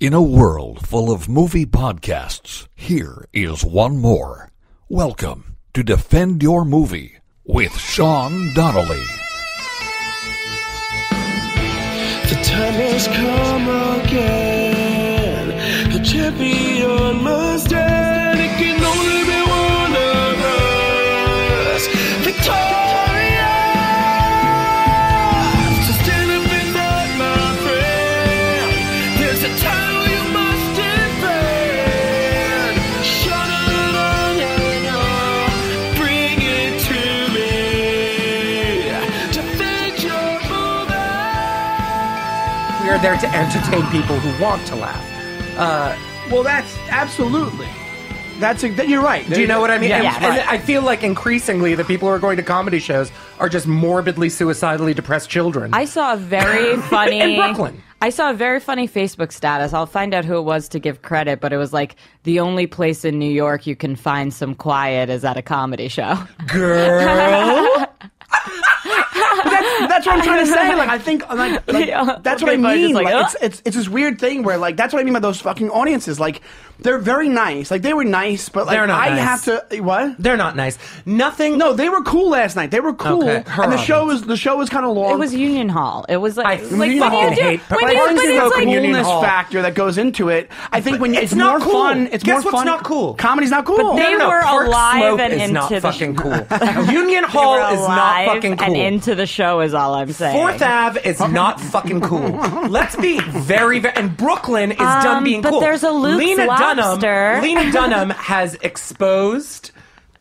In a world full of movie podcasts, here is one more. Welcome to Defend Your Movie with Sean Donnelly. The time has come again. The champion must stand. We are there to entertain people who want to laugh. Uh, Well, that's absolutely. That's a, you're right. do you know what I mean? Yeah, and, yeah, and. I feel like increasingly the people who are going to comedy shows are just morbidly suicidally depressed children. I saw a very funny In Brooklyn. I saw a very funny Facebook status. I'll find out who it was to give credit, but it was like the only place in New York you can find some quiet is at a comedy show. Girl, that's what I'm trying to say. Like, I think, like, like, Yeah. that's what I People are just mean. like, Like, "Ugh." it's, uh. it's it's this weird thing where, like, that's what I mean by those fucking audiences. Like, they're very nice. Like, they were nice, but like, not I nice. have to what? they're not nice. Nothing. No, they were cool last night. They were cool, Okay, her and the show was the show was kind of long. It was Union Hall. It was like, I like fucking when you do, hate- but when I you, think but there's it's no like Union coolness Hall. factor that goes into it. I think when it's it's, not more cool. fun, it's Guess more what's fun. not cool? Comedy's not cool. But they No, no, were Park alive Slope and is into not the fucking cool. Union Hall is not fucking cool. and into the show is all I'm saying. Fourth Ave is not fucking cool. Let's be very, very. And Brooklyn is done Um, being but cool. there's a Luke's Lena Lobster. Dunham. Lena Dunham has exposed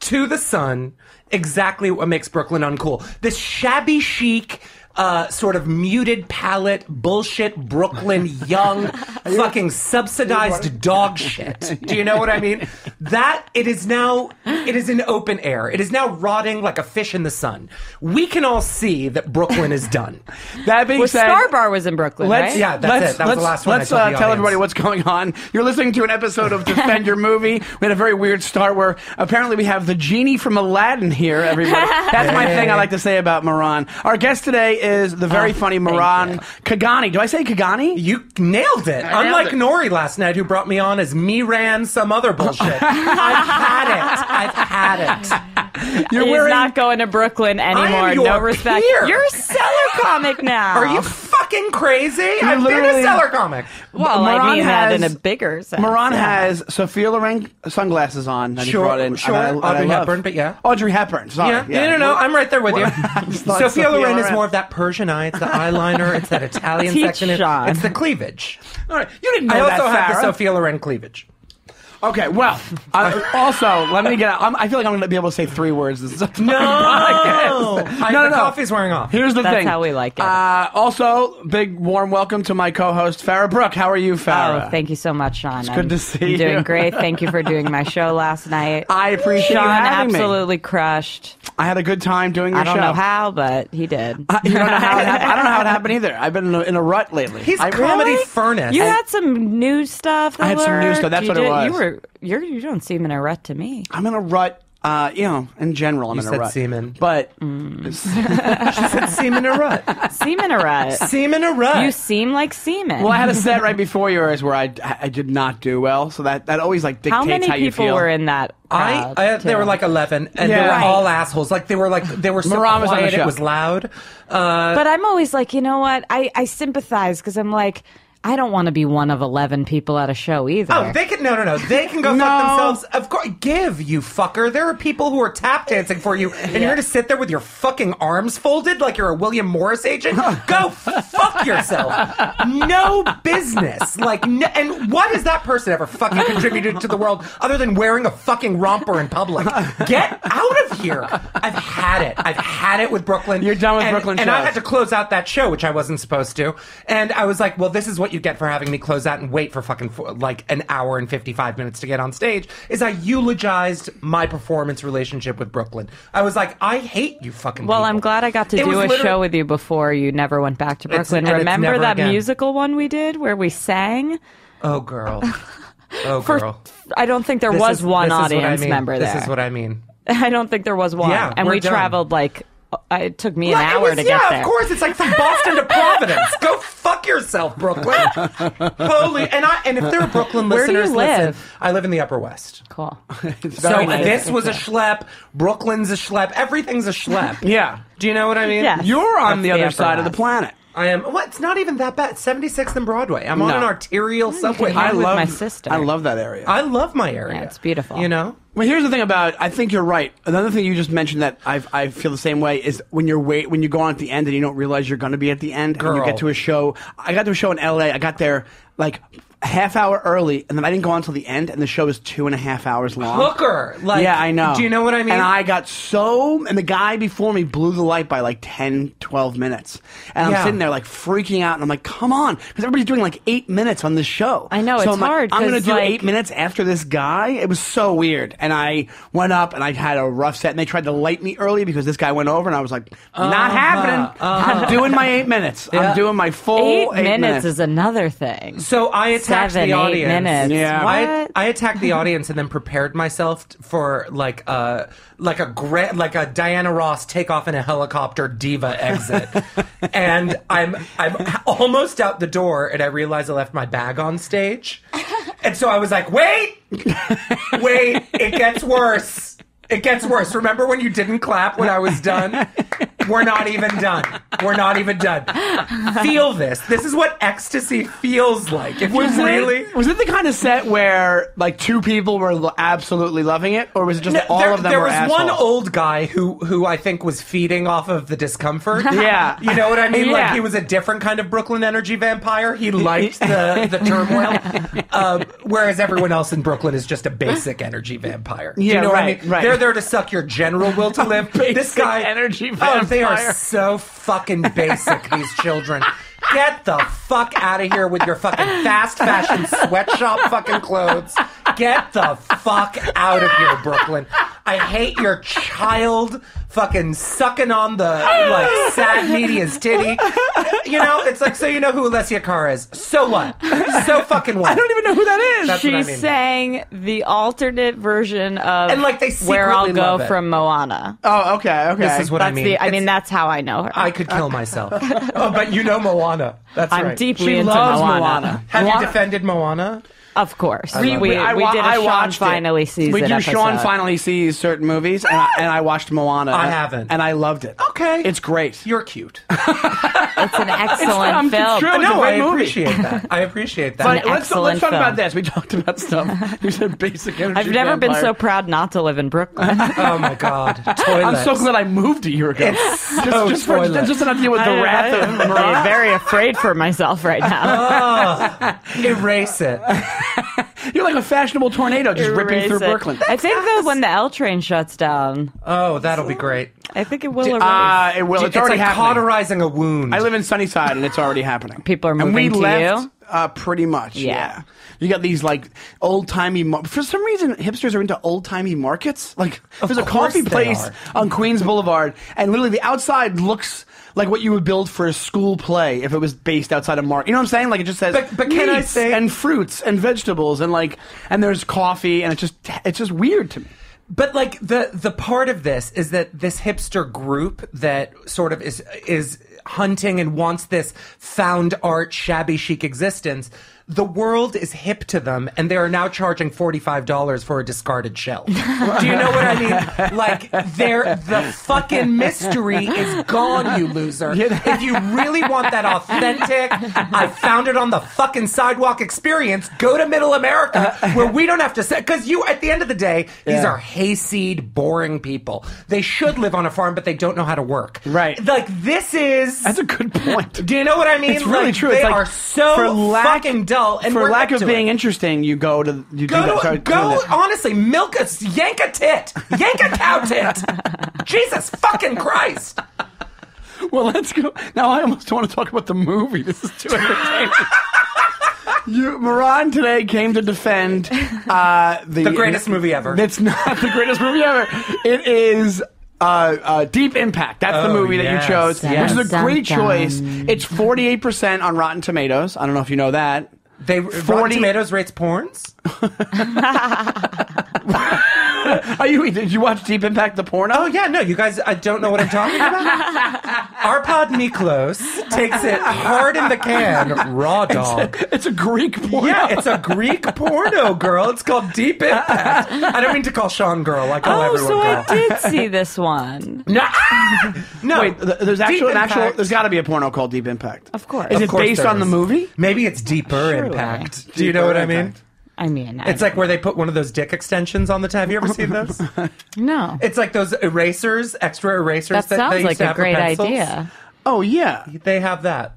to the sun exactly what makes Brooklyn uncool. This shabby chic. Uh, sort of muted palette bullshit Brooklyn young fucking subsidized dog shit. Do you know what I mean? That it is now it is in open air. It is now rotting like a fish in the sun. We can all see that Brooklyn is done. That being Well, said, Star Bar was in Brooklyn, Let's, right? Yeah, that's let's, it. That was the let's, last one Let's told the uh, tell everybody what's going on. You're listening to an episode of Defend Your Movie. We had a very weird start where apparently we have the genie from Aladdin here, everybody. That's my thing I like to say about Mehran. Our guest today is the very funny Mehran Khaghani. Do I say Khaghani? You nailed it. I nailed Unlike it. Nori last night, who brought me on as Miran some other bullshit. I've had it. I've had it. You're He's wearing. not going to Brooklyn anymore. your no respect. peer. You're a seller comic now. Are you fucking crazy? I've been literally- a seller comic. Well, I Mehran mean that has- in a bigger sense. Mehran yeah. has Sophia Loren sunglasses on that Sure, he brought in. sure. I- and I Audrey. Hepburn, but yeah. Audrey Hepburn. Sorry. Yeah, no, no, no. I'm right there with you. Sophia Sophia Loren is more of that Persian eye. It's the eyeliner. It's that Italian Teach section. Sean. It's the cleavage. All right. You didn't know I that, also have the Sophia Loren cleavage. Okay, well, uh, also, let me get out. I'm, I feel like I'm going to be able to say three words. This is a No, podcast. I- no, no, the no. coffee's wearing off. Here's the That's thing. how we like it. Uh, also, big warm welcome to my co-host Farrah Brooke. How are you, Farrah? Oh, thank you so much, Sean. It's good to see I'm you. doing great. Thank you for doing my show last night. I appreciate Sean you having me. absolutely crushed. I had a good time doing your show. I don't show. know how, but he did. You don't know how it happened. I don't know how it happened either. I've been in a, in a rut lately. He's I, comedy Really? furnace. You had some new stuff. That I had some new stuff. That's You what it was. You were. You're, you don't seem in a rut to me. I'm in a rut. Uh, you know, in general, I'm You in a said rut. semen. but Mm. She said semen in a rut. Seem in a rut. Semen in a rut. You seem like semen. well, I had a set right before yours where I, I did not do well. So that that always like dictates how many you people feel. were in that? I, crowd, I they too? were like eleven, and Yeah. they were Right. all assholes. Like they were like they were so Mehran was on the quiet. show. It was loud. Uh, But I'm always like, you know what? I, I sympathize because I'm like, I don't want to be one of 11 people at a show either. oh, they can no, no, no. They can go No. fuck themselves. Of course, give you fucker. There are people who are tap dancing for you, and you're gonna sit there with your fucking arms folded like you're a William Morris agent. Go fuck yourself. No business. Like, no, and what has that person ever fucking contributed to the world other than wearing a fucking romper in public? Get out of here. I've had it. I've had it with Brooklyn. You're done with and, Brooklyn And I had to close out that show, which I wasn't supposed to. And I was like, well, this is what you get for having me close out and wait for fucking for, like an hour and 55 minutes to get on stage. Is I eulogized my performance relationship with Brooklyn. I was like, I hate you fucking well, people. I'm glad I got to It do a show with you before you never went back to Brooklyn. Remember that again. musical one we did where we sang? Oh, girl. Oh, For, girl. I don't think there This was is- one is I audience mean. member This is what I mean. I don't think there was one. Yeah, and we done. traveled like it took me an Like, hour was- to yeah, get there. of course. It's like from Boston to Providence. Go fuck yourself, Brooklyn. Holy and I and if there are Brooklyn Where do you listeners, listen. I live in the Upper West. Cool. So nice. this was a schlep. Brooklyn's a schlep. Everything's a schlep. Yeah. Do you know what I mean? Yes. You're on That's the the other upper side of the planet. I am. Well, it's not even that bad. 76th and Broadway. I'm on No. an arterial subway. hang I with love my sister. I love that area. I love my area. Yeah, it's beautiful. You know. Well, here's the thing about. I think you're right. Another thing you just mentioned that I I feel the same way is when you're wait when you go on at the end and you don't realize you're going to be at the end and you get to a show. I got to a show in L.A. I got there like a half hour early, and then I didn't go on until the end, and the show is two and a half hours long. Hooker. Like, yeah, I know. Do you know what I mean? And I got so, and the guy before me blew the light by like 10, 12 minutes. And I'm sitting there like freaking out, and I'm like, come on. Because everybody's doing like eight minutes on this show. I know, so it's I'm like, hard, I'm gonna do like- eight minutes after this guy. It was so weird. And I went up and I had a rough set, and they tried to light me early because this guy went over, and I was like, not happening. I'm doing my eight minutes. Uh-huh. Yeah. I'm doing my full Eight, eight, minutes, is another thing. So I attacked Seven, the audience. minutes. Yeah. I, What? I attacked the audience and then prepared myself for like a like a gra- like a Diana Ross take off in a helicopter diva exit, and I'm I'm almost out the door and I realize I left my bag on stage, and so I was like, wait, wait, it gets worse. It gets worse. Remember when you didn't clap when I was done? We're not even done. We're not even done. Feel this. This is what ecstasy feels like. If Was you really it, was it the kind of set where like two people were lo- absolutely loving it, or was it just No, all there, of them there was assholes? one old guy who who I think was feeding off of the discomfort. Yeah. you know what I mean. Like he was a different kind of Brooklyn energy vampire. He liked the the turmoil, um, whereas everyone else in Brooklyn is just a basic energy vampire. Yeah, you know what I right, mean? right. They're there to suck your general will to live. this guy energy Oh, they are so fucking basic. these children. Get the fuck out of here with your fucking fast fashion sweatshop fucking clothes. Get the fuck out of here, Brooklyn. I hate your child fucking sucking on the like sad media's titty. You know, it's like so you know who Alessia Cara is. So what? So fucking what? I don't even know who that is. That's what I She mean. sang the alternate version of And, like, they Where I'll secretly go love it. from Moana. oh, okay, okay. This is what I That's mean. the. I It's- mean, that's how I know her. I could kill myself. oh, but you know Moana. That's I'm right. deeply She into loves Moana. Moana. Have Moana- you defended Moana? Of course, love we we, I we did a I Sean watched finally sees We it do episode. Sean finally sees certain movies, and I, and I watched Moana. I haven't. and I loved it. Okay. it's great. You're cute. It's an excellent um, it's film. true. It's a no, great I movie. appreciate that. I appreciate that. But an let's, let's talk film. about this. We talked about stuff. You said basic energy. I've never been so proud not to live in Brooklyn. oh my god, toilets. I'm so glad I moved a year ago. so just, just, for, toilet. just to not deal with the I- wrath of I'm very afraid for myself right now. Erase it. You're like a fashionable tornado just ripping through it. Brooklyn. I think though when the L train shuts down, Oh, that'll be great. I think it will erase. Uh, it will. It's, it's already like happening. cauterizing a wound. I live in Sunnyside, and it's already happening. People are and we moving to left, you? Uh, pretty much. Yeah. Yeah. You got these like old timey. Mar- For some reason, hipsters are into old timey markets. Like there's a course coffee they place are. on Queens Boulevard, and literally the outside looks like what you would build for a school play if it was based outside of market. You know what I'm saying? Like it just says But- but can I say- and fruits and vegetables and like and there's coffee and it's just it's just weird to me. But like the the part of this is that this hipster group that sort of is is hunting and wants this found art shabby chic existence. The world is hip to them, and they are now charging forty five dollars for a discarded shell. Do you know what I mean? Like, they're the fucking mystery is gone, you loser. If you really want that authentic, I found it on the fucking sidewalk experience. Go to Middle America, where we don't have to say because you. At the end of the day, these Yeah. are hayseed, boring people. They should live on a farm, but they don't know how to work. Right. Like this is. That's a good point. do you know what I mean? It's really Like, true. They it's like are so for lack, fucking dull, and for lack of being it. interesting, you go to you do Go, that. to, start go honestly, milk a, yank a tit. Yank a cow tit. Jesus fucking Christ. Well, let's go. Now I almost want to talk about the movie. This is too entertaining. You, Mehran today came to defend uh, the, The greatest movie ever. It's not the greatest movie ever. It is uh, uh, Deep Impact. That's the Oh, movie that you chose, yes. which is a great dun, choice. dun. It's forty eight percent on Rotten Tomatoes. I don't know if you know that. They 40 Rotten Tomatoes rates porns. Are you? Did you watch Deep Impact the porno? Oh yeah, no, you guys, I don't know what I'm talking about. Arpad Miklos takes it hard in the can, raw dog. It's a Greek porno. Yeah, it's a Greek porno, girl. It's called Deep Impact. I don't mean to call Sean girl. I call Oh, everyone so girl. I did see this one. No, no. Wait, there's Deep actual, an actual. There's got to be a porno called Deep Impact. Of course. Is Of it course based there on the movie? Maybe it's deeper Surely. impact. Do you know what I mean? Impact. I mean, I It's like where they put one of those dick extensions on the tab. Have you ever seen those? no. It's like those erasers, extra erasers. That That, sounds they used like to a great idea. Oh yeah. They have that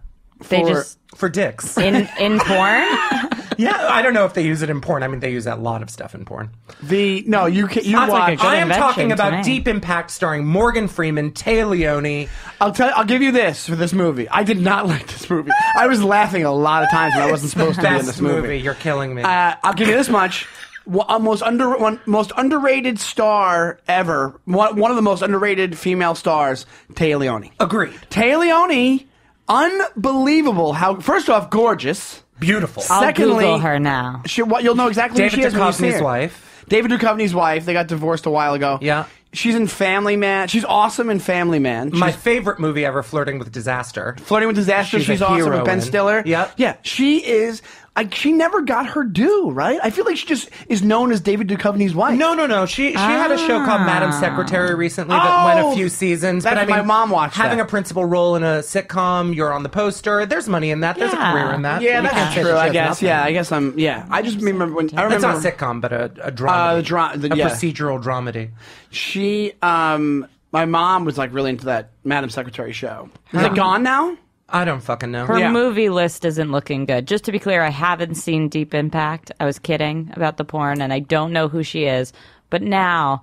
They For- just for dicks. in in porn. yeah, I don't know if they use it in porn. I mean, they use a lot of stuff in porn. The no, you can you Sounds watch. like a good I am invention talking about me. Deep Impact, starring Morgan Freeman, Téa Leoni. I'll tell. I'll give you this for this movie. I did not like this movie. I was laughing a lot of times when I wasn't supposed to be in Best this movie. movie. You're killing me. Uh, I'll give you this much. Uh, most under one most underrated star ever. One, one of the most underrated female stars, Téa Leoni. Agreed. Téa Leoni, unbelievable. How first off, gorgeous. Beautiful. I'll Secondly- Google her now. She, what you'll know exactly David who she is when you see Duchovny's her. wife. David Duchovny's wife. They got divorced a while ago. Yeah. She's in Family Man. She's awesome in Family Man. She's My favorite movie ever, Flirting with Disaster. Flirting with Disaster. She's She's, a awesome hero with Ben in- Stiller. Yep. Yeah. She is. Like she never got her due, right? I feel like she just is known as David Duchovny's wife. No, no, no. She she had a show called Madam Secretary recently that went Oh, a few seasons. that's but I mean, my mom watched Having that. a principal role in a sitcom, you're on the poster. There's money in that. There's Yeah. a career in that. Yeah, You that's true. I guess. nothing. Yeah, I guess I'm. Yeah, I just remember when I It's remember not a sitcom, but a, a drama. Uh, the dra- the- a yeah. procedural dramedy. she. Um, my mom was like really into that Madam Secretary show. Is it gone now? I don't fucking know. Her Yeah. movie list isn't looking good. Just to be clear, I haven't seen Deep Impact. I was kidding about the porn, and I don't know who she is. But now,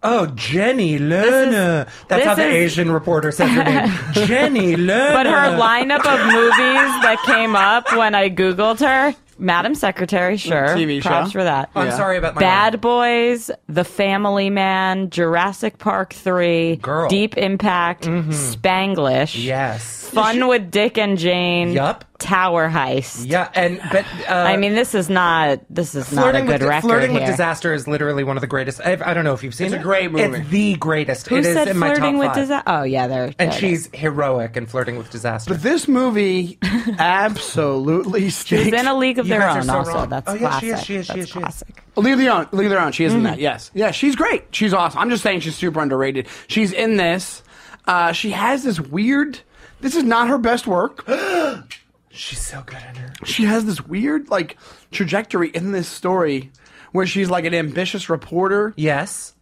Oh, Jenny Lerner. That's how the is- Asian reporter says her name. Jenny Lerner. but her lineup of movies that came up when I Googled her, Madam Secretary, mm, sure, TV show. props for that. I'm Yeah. sorry about my Bad Boys, The Family Man, Jurassic Park 3, Girl. Deep Impact, mm-hmm. Spanglish, Yes. Fun with Dick and Jane, Yup. Tower Heist. Yeah, and but uh, I mean, this is not this is not a flirting good with record flirting here. with disaster is literally one of the greatest. I, I don't know if you've seen It's it. a great movie. It's the greatest. Who it is said in my flirting top with disaster? Oh yeah, there. And there it she's heroic in flirting with disaster. But this movie absolutely stinks. She's in a league of You their own. so also, wrong. that's Oh, yeah, classic. she is, she is, she that's is, she is. classic. Leave the own. Leave their own. She is in that. Yes. Yeah. She's great. She's awesome. I'm just saying she's super underrated. She's in this. Uh, she has this weird. This is not her best work. She's so good in her. She has this weird like trajectory in this story where she's like an ambitious reporter, Yes,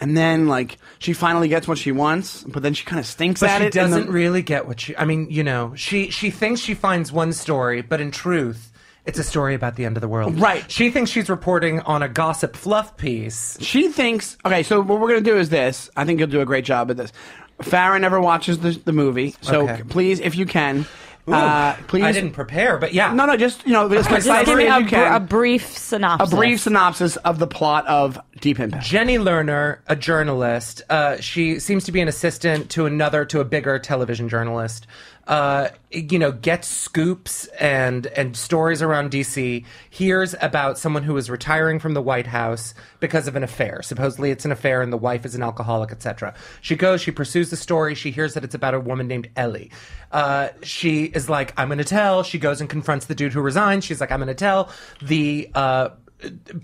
and then like she finally gets what she wants, but then she kind of stinks but at she it. and doesn't then- really get what she. I mean, you know, she she thinks she finds one story, but in truth. It's a story about the end of the world. Right. She thinks she's reporting on a gossip fluff piece. She thinks. Okay, so what we're gonna do is this. I think you'll do a great job at this. Farrah never watches the, the movie, so Okay. please, if you can, uh, please. I didn't prepare, but yeah. No, no, just you know, as Just give me a, you br- a brief synopsis. a brief synopsis of the plot of Deep Impact. Jenny Lerner, a journalist, uh, she seems to be an assistant to another, to a bigger television journalist. Uh, you know, gets scoops and and stories around DC. Hears about someone who is retiring from the White House because of an affair. Supposedly, it's an affair, and the wife is an alcoholic, etc. She goes, she pursues the story. She hears that it's about a woman named Ellie. Uh, she is like, I'm going to tell. She goes and confronts the dude who resigns. She's like, I'm going to tell. The uh,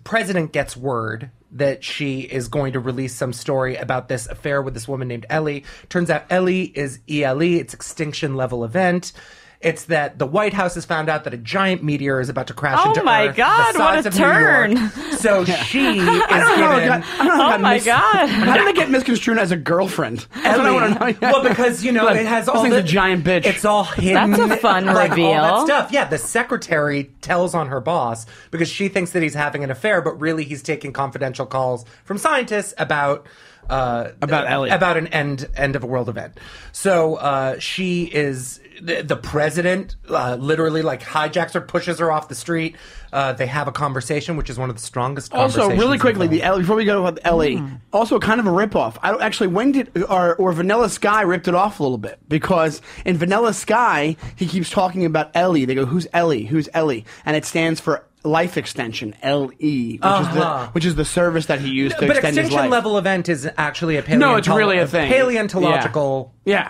president gets word that she is going to release some story about this affair with this woman named Ellie. Turns out Ellie is ELE, it's extinction level event. It's that the White House has found out that a giant meteor is about to crash Oh into my Earth, God, the what size a of New York. turn. So she is I don't know. given. I don't know Oh my mis- God. How did it get misconstrued as a girlfriend? That's what I want to know. well, because you know Like, it has all thing's the a giant bitch. It's all hidden. That's a fun like, All reveal. that stuff. Yeah, the secretary tells on her boss because she thinks that he's having an affair, but really he's taking confidential calls from scientists about. Uh, About Ellie. about an end end of a world event. So uh, she is the, the president. Uh, literally, like hijacks her, pushes her off the street. Uh, they have a conversation, which is one of the strongest. Also, conversations really quickly, the Ellie, before we go with Ellie, also kind of a ripoff. I don't actually when did or, or Vanilla Sky ripped it off a little bit because in Vanilla Sky he keeps talking about Ellie. They go, "Who's Ellie? Who's Ellie?" And it stands for life extension LE, which is Uh-huh. the which is the service that he used to but extend his life. extinction life. level event is actually a paleontolo- no, it's really a thing. paleontological. Yeah. Yeah.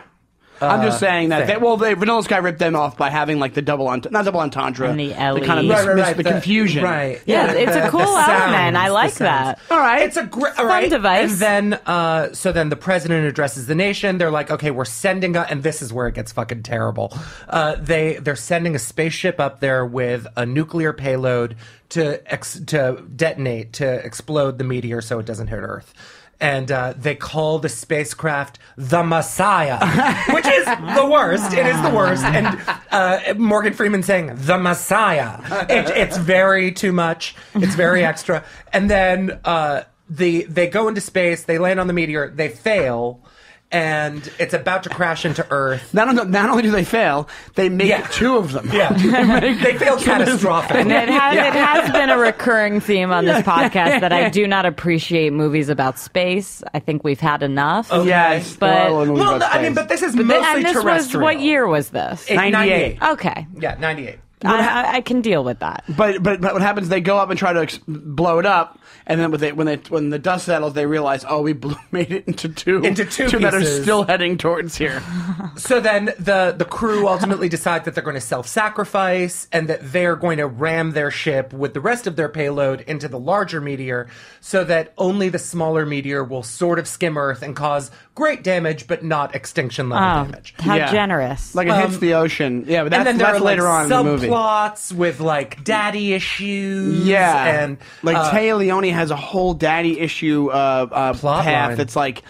I'm just saying that. They, well, they, Vanilla Sky ripped them off by having like the double ent- not double entendre, And the kind of mis- Right, right, mis- right. the, confusion. Right. Yeah, it's a cool element. I like that. All right. It's a great fun right. device. And then, uh, so then the president addresses the nation. They're like, okay, we're sending a, and this is where it gets fucking terrible. Uh, they they're sending a spaceship up there with a nuclear payload to ex, to detonate to explode the meteor so it doesn't hit Earth. And uh, they call the spacecraft the Messiah, which is the worst. It is the worst. And uh, Morgan Freeman saying the Messiah. It, it's very too much. It's very extra. And then uh, the they go into space. They land on the meteor. They fail, and it's about to crash into Earth. Not, only- not only do they fail, they make Yeah. two of them. Yeah, they fail catastrophic. And it has, it has been a recurring theme on this podcast that I do not appreciate movies about space. I think we've had enough. Yes, But- there are a lot of movies Well, about I mean, but this is But mostly then- and this was terrestrial. what year was this? 98. Okay, Yeah, ninety-eight. I, I, I can deal with that. But, but but what happens? They go up and try to ex- blow it up, and then when they when they when the dust settles, they realize, oh, we blew, made it into two Into two that are pieces. still heading towards here. So then the the crew ultimately decide that they're going to self-sacrifice and that they're going to ram their ship with the rest of their payload into the larger meteor so that only the smaller meteor will sort of skim Earth and cause great damage but not extinction level Oh, damage. how Yeah. generous. Like it hits the ocean. Yeah, but that's, Um, and then there that's are later like on in the movie. subplots with like daddy issues. Yeah, and like uh, Téa Leoni has a whole daddy issue uh, uh, Plot path. line. That's like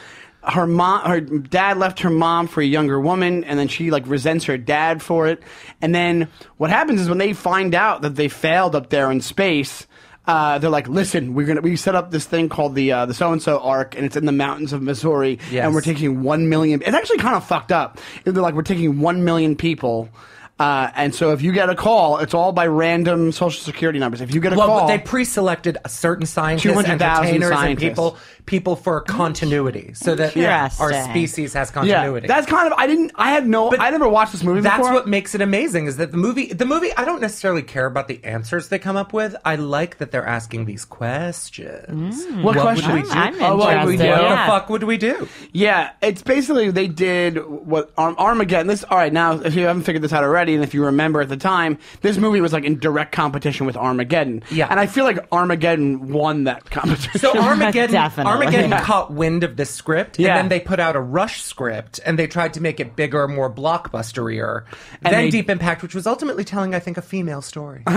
her mom, her dad left her mom for a younger woman, and then she like resents her dad for it. And then what happens is when they find out that they failed up there in space. Uh, they're like, listen, we're gonna we set up this thing called the uh, the so and so arc, and it's in the mountains of Missouri, Yes. and we're taking one million. It's actually kind of fucked up. They're like, we're taking one million people, uh, and so if you get a call, it's all by random social security numbers. If you get a well, call, they pre-selected a certain scientists, 200,000 entertainers, and scientists. people people for continuity, so that our species has Yeah, continuity. that's kind of. I didn't. I had no. But I never watched this movie That's before. what makes it amazing is that the movie the movie I don't necessarily care about the answers they come up with. I like that they're asking these questions. Mm. What would question? we do? I'm Oh, what would we interested. do? What the fuck would we do? Yeah, it's basically they did what Arm- Armageddon. This all right now. If you haven't figured this out already, and if you remember at the time, this movie was like in direct competition with Armageddon. Yeah. and I feel like Armageddon won that competition. So Armageddon Definitely. Armageddon Yeah. caught wind of this script Yeah. and then they put out a rush script and they tried to make it bigger, more blockbusterier And then they- Deep Impact, which was ultimately telling, I think, a female story.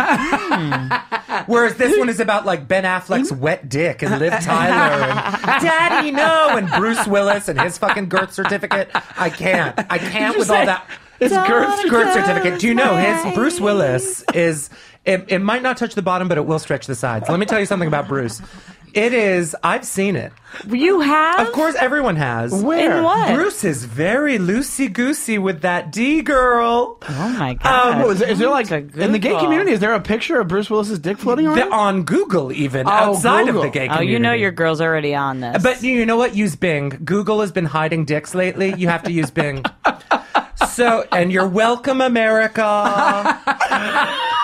Hmm. Whereas this one is about like Ben Affleck's wet dick and Liv Tyler and Daddy No and Bruce Willis and his fucking birth certificate. I can't. I can't with all that. it's girth. Birth certificate. Do you know his Bruce Willis is it, it might not touch the bottom, but it will stretch the sides. Let me tell you something about Bruce. It is I've seen it. You have? Of course everyone has. Where? In what? Bruce is very loosey goosey with that D girl. Oh my um, god! Oh, is, there- is there like a in the gay community? Is there a picture of Bruce Willis's dick floating The- around? on Google even Oh, outside Google. of the gay community. Oh, you know your girl's already on this. But you know what? Use Bing. Google has been hiding dicks lately. You have to use Bing. So, and you're welcome, America.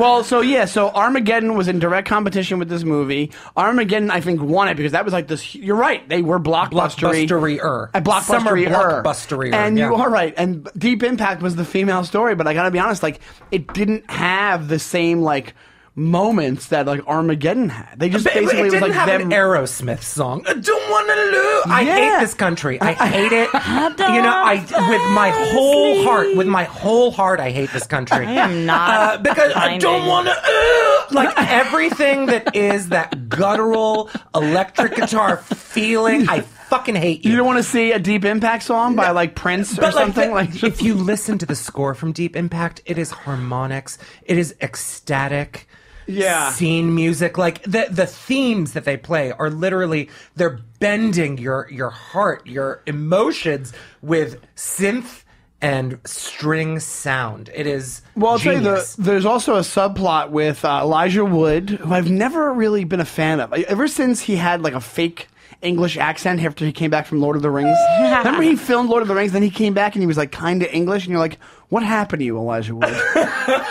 Well, so yeah, so Armageddon was in direct competition with this movie. Armageddon, I think, won it because that was like this. You're right; they were blockbustery, Blockbustery-er. a Summer blockbustery, blockbustery-er, and you are right. And Deep Impact was the female story, but I gotta be honest, like it didn't have the same like moments that like Armageddon had. They just But it, basically it was didn't like have them. an Aerosmith song. I don't want to lose. I Yeah. hate this country. I hate it. don't you know, I with my whole heart, with my whole heart, I hate this country. I am not uh, because I don't finding- want to. Uh, like everything that is that guttural electric guitar feeling. I fucking hate you. you don't want to see a Deep Impact song by like Prince or But like, something the- like. if you listen to the score from Deep Impact, it is harmonics. It is ecstatic. Yeah. Scene music, like the the themes that they play are literally they're bending your your heart, your emotions with synth and string sound. It is Well, I'll tell you, the, there's also a subplot with uh, Elijah Wood, who I've never really been a fan of. Ever since he had like a fake English accent after he came back from Lord of the Rings. Remember he filmed Lord of the Rings, then he came back and he was like kind of English, and you're like, What happened to you, Elijah Wood?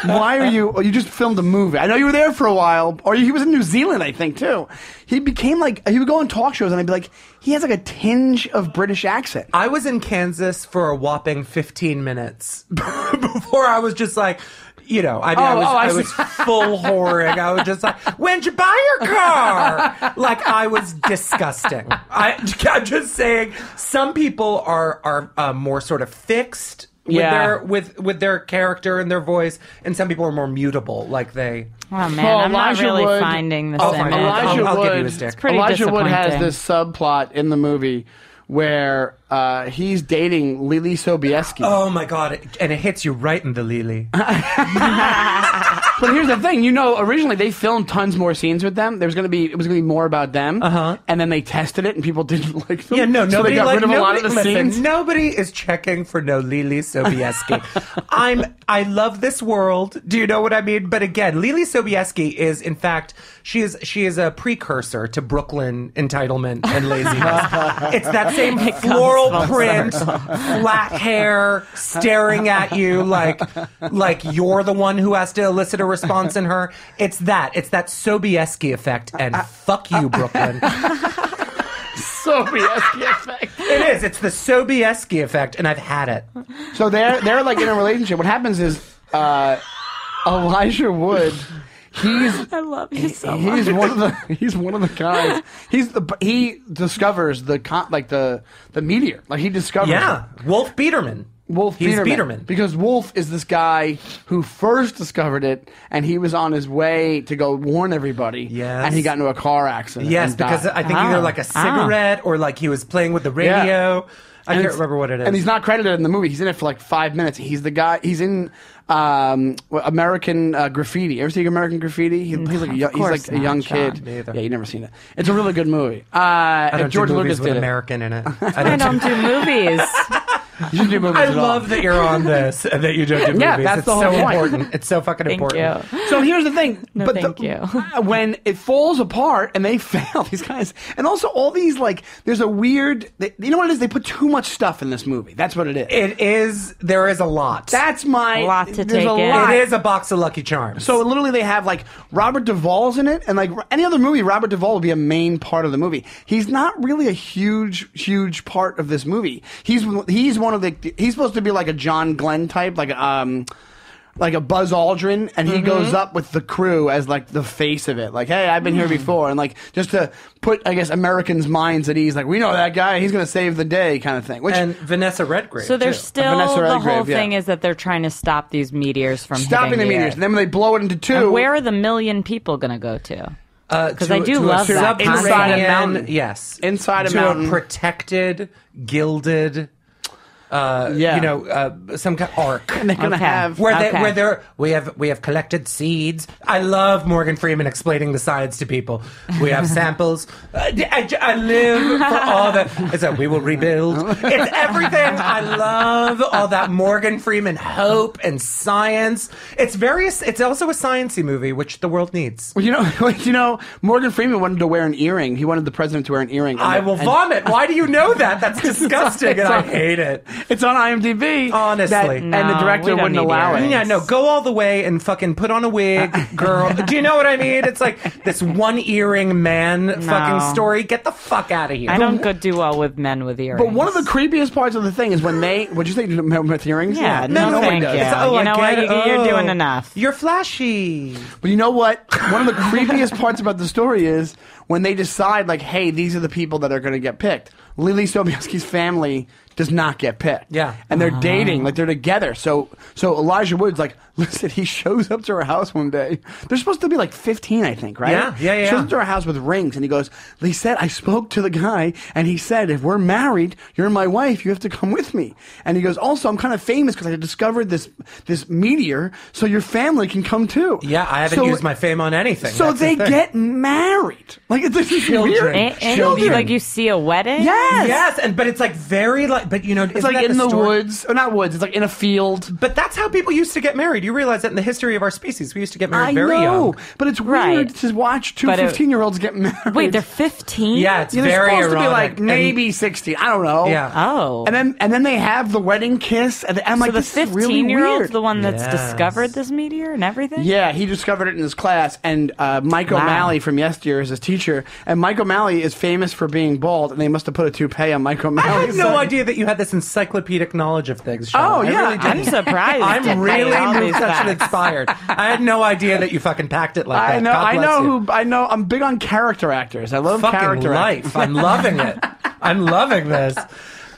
Why are you? oh, You just filmed a movie. I know you were there for a while, or he was in New Zealand, I think, too. He became like he would go on talk shows, and I'd be like, he has like a tinge of British accent. I was in Kansas for a whopping 15 minutes before I was just like, you know, I mean, I Oh, was, oh, I I was full whoring. I was just like, when'd you buy your car? Like, I was disgusting. I, I'm just saying, some people are are uh, more sort of fixed. With Yeah. their with with their character and their voice, and some people are more mutable, like they. Oh man, Well, I'm Elijah not really Wood- finding this Oh, image. Elijah Elijah I'll- I'll give you Wood, his. It's pretty Elijah Wood has this subplot in the movie where uh, he's dating Leelee Sobieski. Oh my god! And it hits you right in the lily. But here's the thing, you know, originally they filmed tons more scenes with them. There was going to be it was going to be more about them, uh-huh. and then they tested it, and people didn't like them. Yeah, no, so nobody they got like, rid of a lot of the nobody- listen, scenes. Nobody is checking for no Leelee Sobieski. I'm I love this world. Do you know what I mean? But again, Leelee Sobieski is in fact she is she is a precursor to Brooklyn entitlement and laziness. it's that same floral print, flat hair, staring at you like like you're the one who has to elicit a response in her. It's that. It's that Sobieski effect. And fuck you, Brooklyn. Sobieski effect. It is. It's the Sobieski effect, and I've had it. So they're they're like in a relationship. What happens is uh, Elijah Wood. He's I love you so much. he's one of the he's one of the guys. He's the he discovers the con, like the the meteor. Like he discovers Yeah, Wolf Biederman. Wolf He's Biederman. Biederman. Because Wolf is this guy who first discovered it, and he was on his way to go warn everybody. Yes. And he got into a car accident. Yes, because died. I think Ah. either like a cigarette or like he was playing with the Yeah. radio. I And can't remember what it is. And he's not credited in the movie. He's in it for like five minutes. He's the guy. He's in um, American uh, Graffiti. Ever see American Graffiti? He, he's like a, young- he's course like a young John. kid. Neither. Yeah, you never seen it. It's a really good movie. Uh, I don't George do movies Lucas with did American in it. I I don't. I don't do movies. it. You should do movies I at all. love that you're on this and that you don't do movies. Yeah, that's it's the whole so point. important. It's so fucking Thank important. you. So here's the thing. No, but thank the- you. when it falls apart and they fail, these guys, and also all these like, there's a weird. They, you know what it is? They put too much stuff in this movie. That's what it is. It is. There is a lot. That's my A lot to there's take a in. lot. it is a box of Lucky Charms. So literally, they have like Robert Duvall's in it, and like any other movie, Robert Duvall would be a main part of the movie. He's not really a huge, huge part of this movie. He's he's one of the he's supposed to be like a John Glenn type, like um. Like a Buzz Aldrin, and he Mm-hmm. goes up with the crew as like the face of it. Like, hey, I've been here before, and like just to put, I guess, Americans' minds at ease. Like, we know that guy; he's going to save the day, kind of thing. Which and Vanessa Redgrave. So there's too. still Vanessa the Redgrave, whole yeah. thing is that they're trying to stop these meteors from stopping hitting the meteors, Earth. and then when they blow it into two, And where are the million people going to go to? Uh, 'Cause to- I do to a love that Inside a mountain. Yes, Inside a to mountain. a protected, gilded. Uh, Yeah. you know, uh, some kind of arc. and they're going to Okay. have where they where they're we have we have collected seeds. I love Morgan Freeman explaining the science to people. We have samples. I, I, I live for all the. It's a we will rebuild. It's everything. I love all that Morgan Freeman hope and science. It's very. It's also a sciency movie, which the world needs. Well, you know, you know, Morgan Freeman wanted to wear an earring. He wanted the president to wear an earring. And- I will and vomit. Why do you know that? That's disgusting, and I hate it. It's on IMDb. Honestly. that- and the No, director don't wouldn't need allow it. earrings. Yeah, no, go all the way and fucking put on a wig, girl. Do you know what I mean? It's like this one earring man fucking story. Get the fuck out of here. I don't go do well with men with earrings. But one of the creepiest parts of the thing is when they. What'd you say? men With earrings? Yeah, No, no, no one thank does. you. It's, oh, you I know get what? it. You, you're Oh, doing enough. You're flashy. But you know what? One of the creepiest parts about the story is when they decide, like, hey, these are the people that are going to get picked. Leelee Sobieski's family does not get picked. Yeah. And they're uh-huh. dating, like they're together. So so Elijah Wood's like, listen, he shows up to her house one day. They're supposed to be like 15, I think, right? Yeah, yeah, yeah. Shows up to her house with rings and he goes, he said, I spoke to the guy and he said, if we're married, you're my wife, you have to come with me. And he goes, also, I'm kind of famous because I discovered this this meteor, so your family can come too. Yeah, I haven't So- used my fame on anything. so That's the they thing. get married. Like it's this is Children. weird. Ain't, ain't Children. like you see a wedding? Yeah. Yes. Yes, and but it's like very like, but you know, It's like in the, woods, or not woods. It's like in a field. But that's how people used to get married. You realize that in the history of our species, we used to get married I very know, young. but it's Right. weird to watch two 15 year olds get married. Wait, they're 15? Yeah, it's Yeah, they're very supposed to be erotic. like And- maybe 16. I don't know. Yeah. Oh. And then and then they have the wedding kiss, and I'm so like, the this is really 15 year old's the one that's Yes. discovered this meteor and everything? Yeah, he discovered it in his class, and uh, Mike Wow. O'Malley from yesteryear is his teacher. And Mike O'Malley is famous for being bald, and they must have put a toupee on Mike O'Malley. I O'Malley. had no idea that you had this encyclopedic knowledge of things. Sean. Oh, I yeah, really I'm didn't. I'm surprised. I'm at really all such an inspired. I had no idea that you fucking packed it like that. I know. I know you. who. I know. I'm big on character actors. I love Fucking character life. actors. I'm loving it. I'm loving this.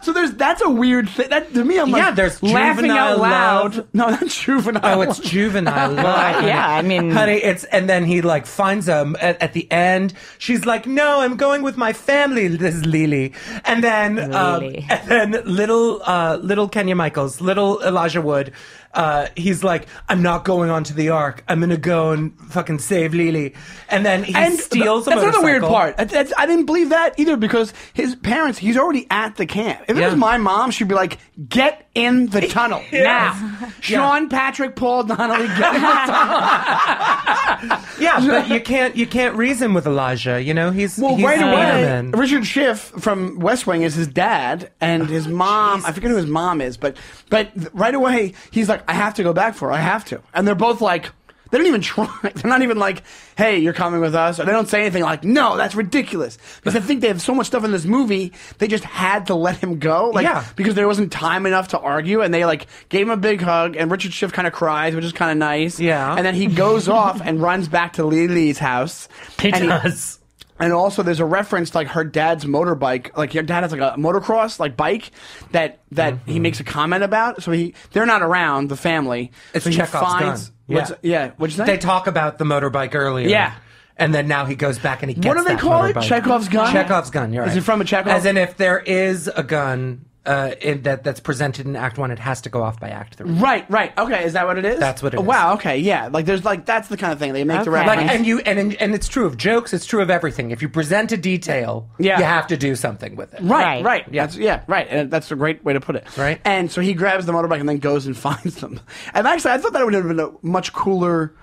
So there's that's a weird thing. That to me, I'm like, Yeah, there's laughing out loud. love. No, that's juvenile. Oh, it's juvenile love. yeah, I mean- honey, it's and then he like finds them at, at the end. She's like, "No, I'm going with my family." This is Leelee, and then um, and then little uh, little Kenya Michaels, little Elijah Wood. Uh, he's like, "I'm not going onto the ark. I'm gonna go and fucking save Leelee." And then he and steals a that's another weird part. That's- that's- I didn't believe that either because his parents. He's already at the camp. If it was my mom, she'd be like, "Get in the tunnel Yes. now." Sean Patrick, Paul Donnelly, get in the tunnel. Yeah, but you can't you can't reason with Elijah. You know, he's Well, he's right away, Spider-Man. Richard Schiff from West Wing is his dad, and his mom. I forget who his mom is, but but right away he's like, "I have to go back for her. I have to," and they're both like. They don't even try. They're not even like, "Hey, you're coming with us," or they don't say anything like, "No, that's ridiculous." Because I think they have so much stuff in this movie, they just had to let him go, like Yeah. because there wasn't time enough to argue, and they like gave him a big hug, and Richard Schiff kind of cries, which is kind of nice. Yeah. and then he goes off and runs back to Leelee's house. He and does. And also, there's a reference to, like her dad's motorbike. Like your dad has like a motocross like bike that that he Mm-hmm. makes a comment about. So he they're not around the family. It's so Chekhov's finds, gun. What's, Yeah. yeah. What'd you say? They talk about the motorbike earlier. Yeah. And then now he goes back and he gets What do they call it? Chekhov's gun? Chekhov's gun. You're right. Is it from a Chekhov? As in, if there is a gun uh, in, that that's presented in Act One, it has to go off by Act Three. right, right. Okay, is that what it is? That's what it oh, is. Wow. Okay. Yeah. Like there's like that's the kind of thing they make the Okay. reference. Like, and you and and it's true of jokes. It's true of everything. If you present a detail, Yeah. you have to do something with it. Right, Right. right. Yeah. That's, yeah, right. And that's a great way to put it. Right. And so he grabs the motorbike and then goes and finds them. And actually, I thought that would have been a much cooler,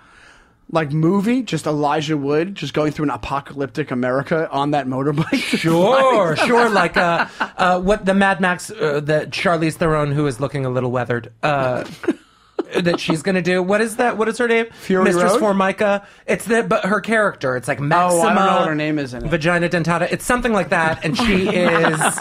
like, movie. Just Elijah Wood just going through an apocalyptic America on that motorbike. Sure, sure. Like uh, uh, what the Mad Max, uh, that Charlize Theron, who is looking a little weathered, uh, that she's gonna do. What is that? What is her name? Fury Mistress Road? Formica. It's the but her character. It's like Maxima. Oh, I don't know what her name is in it. Vagina dentata. It's something like that, and she is.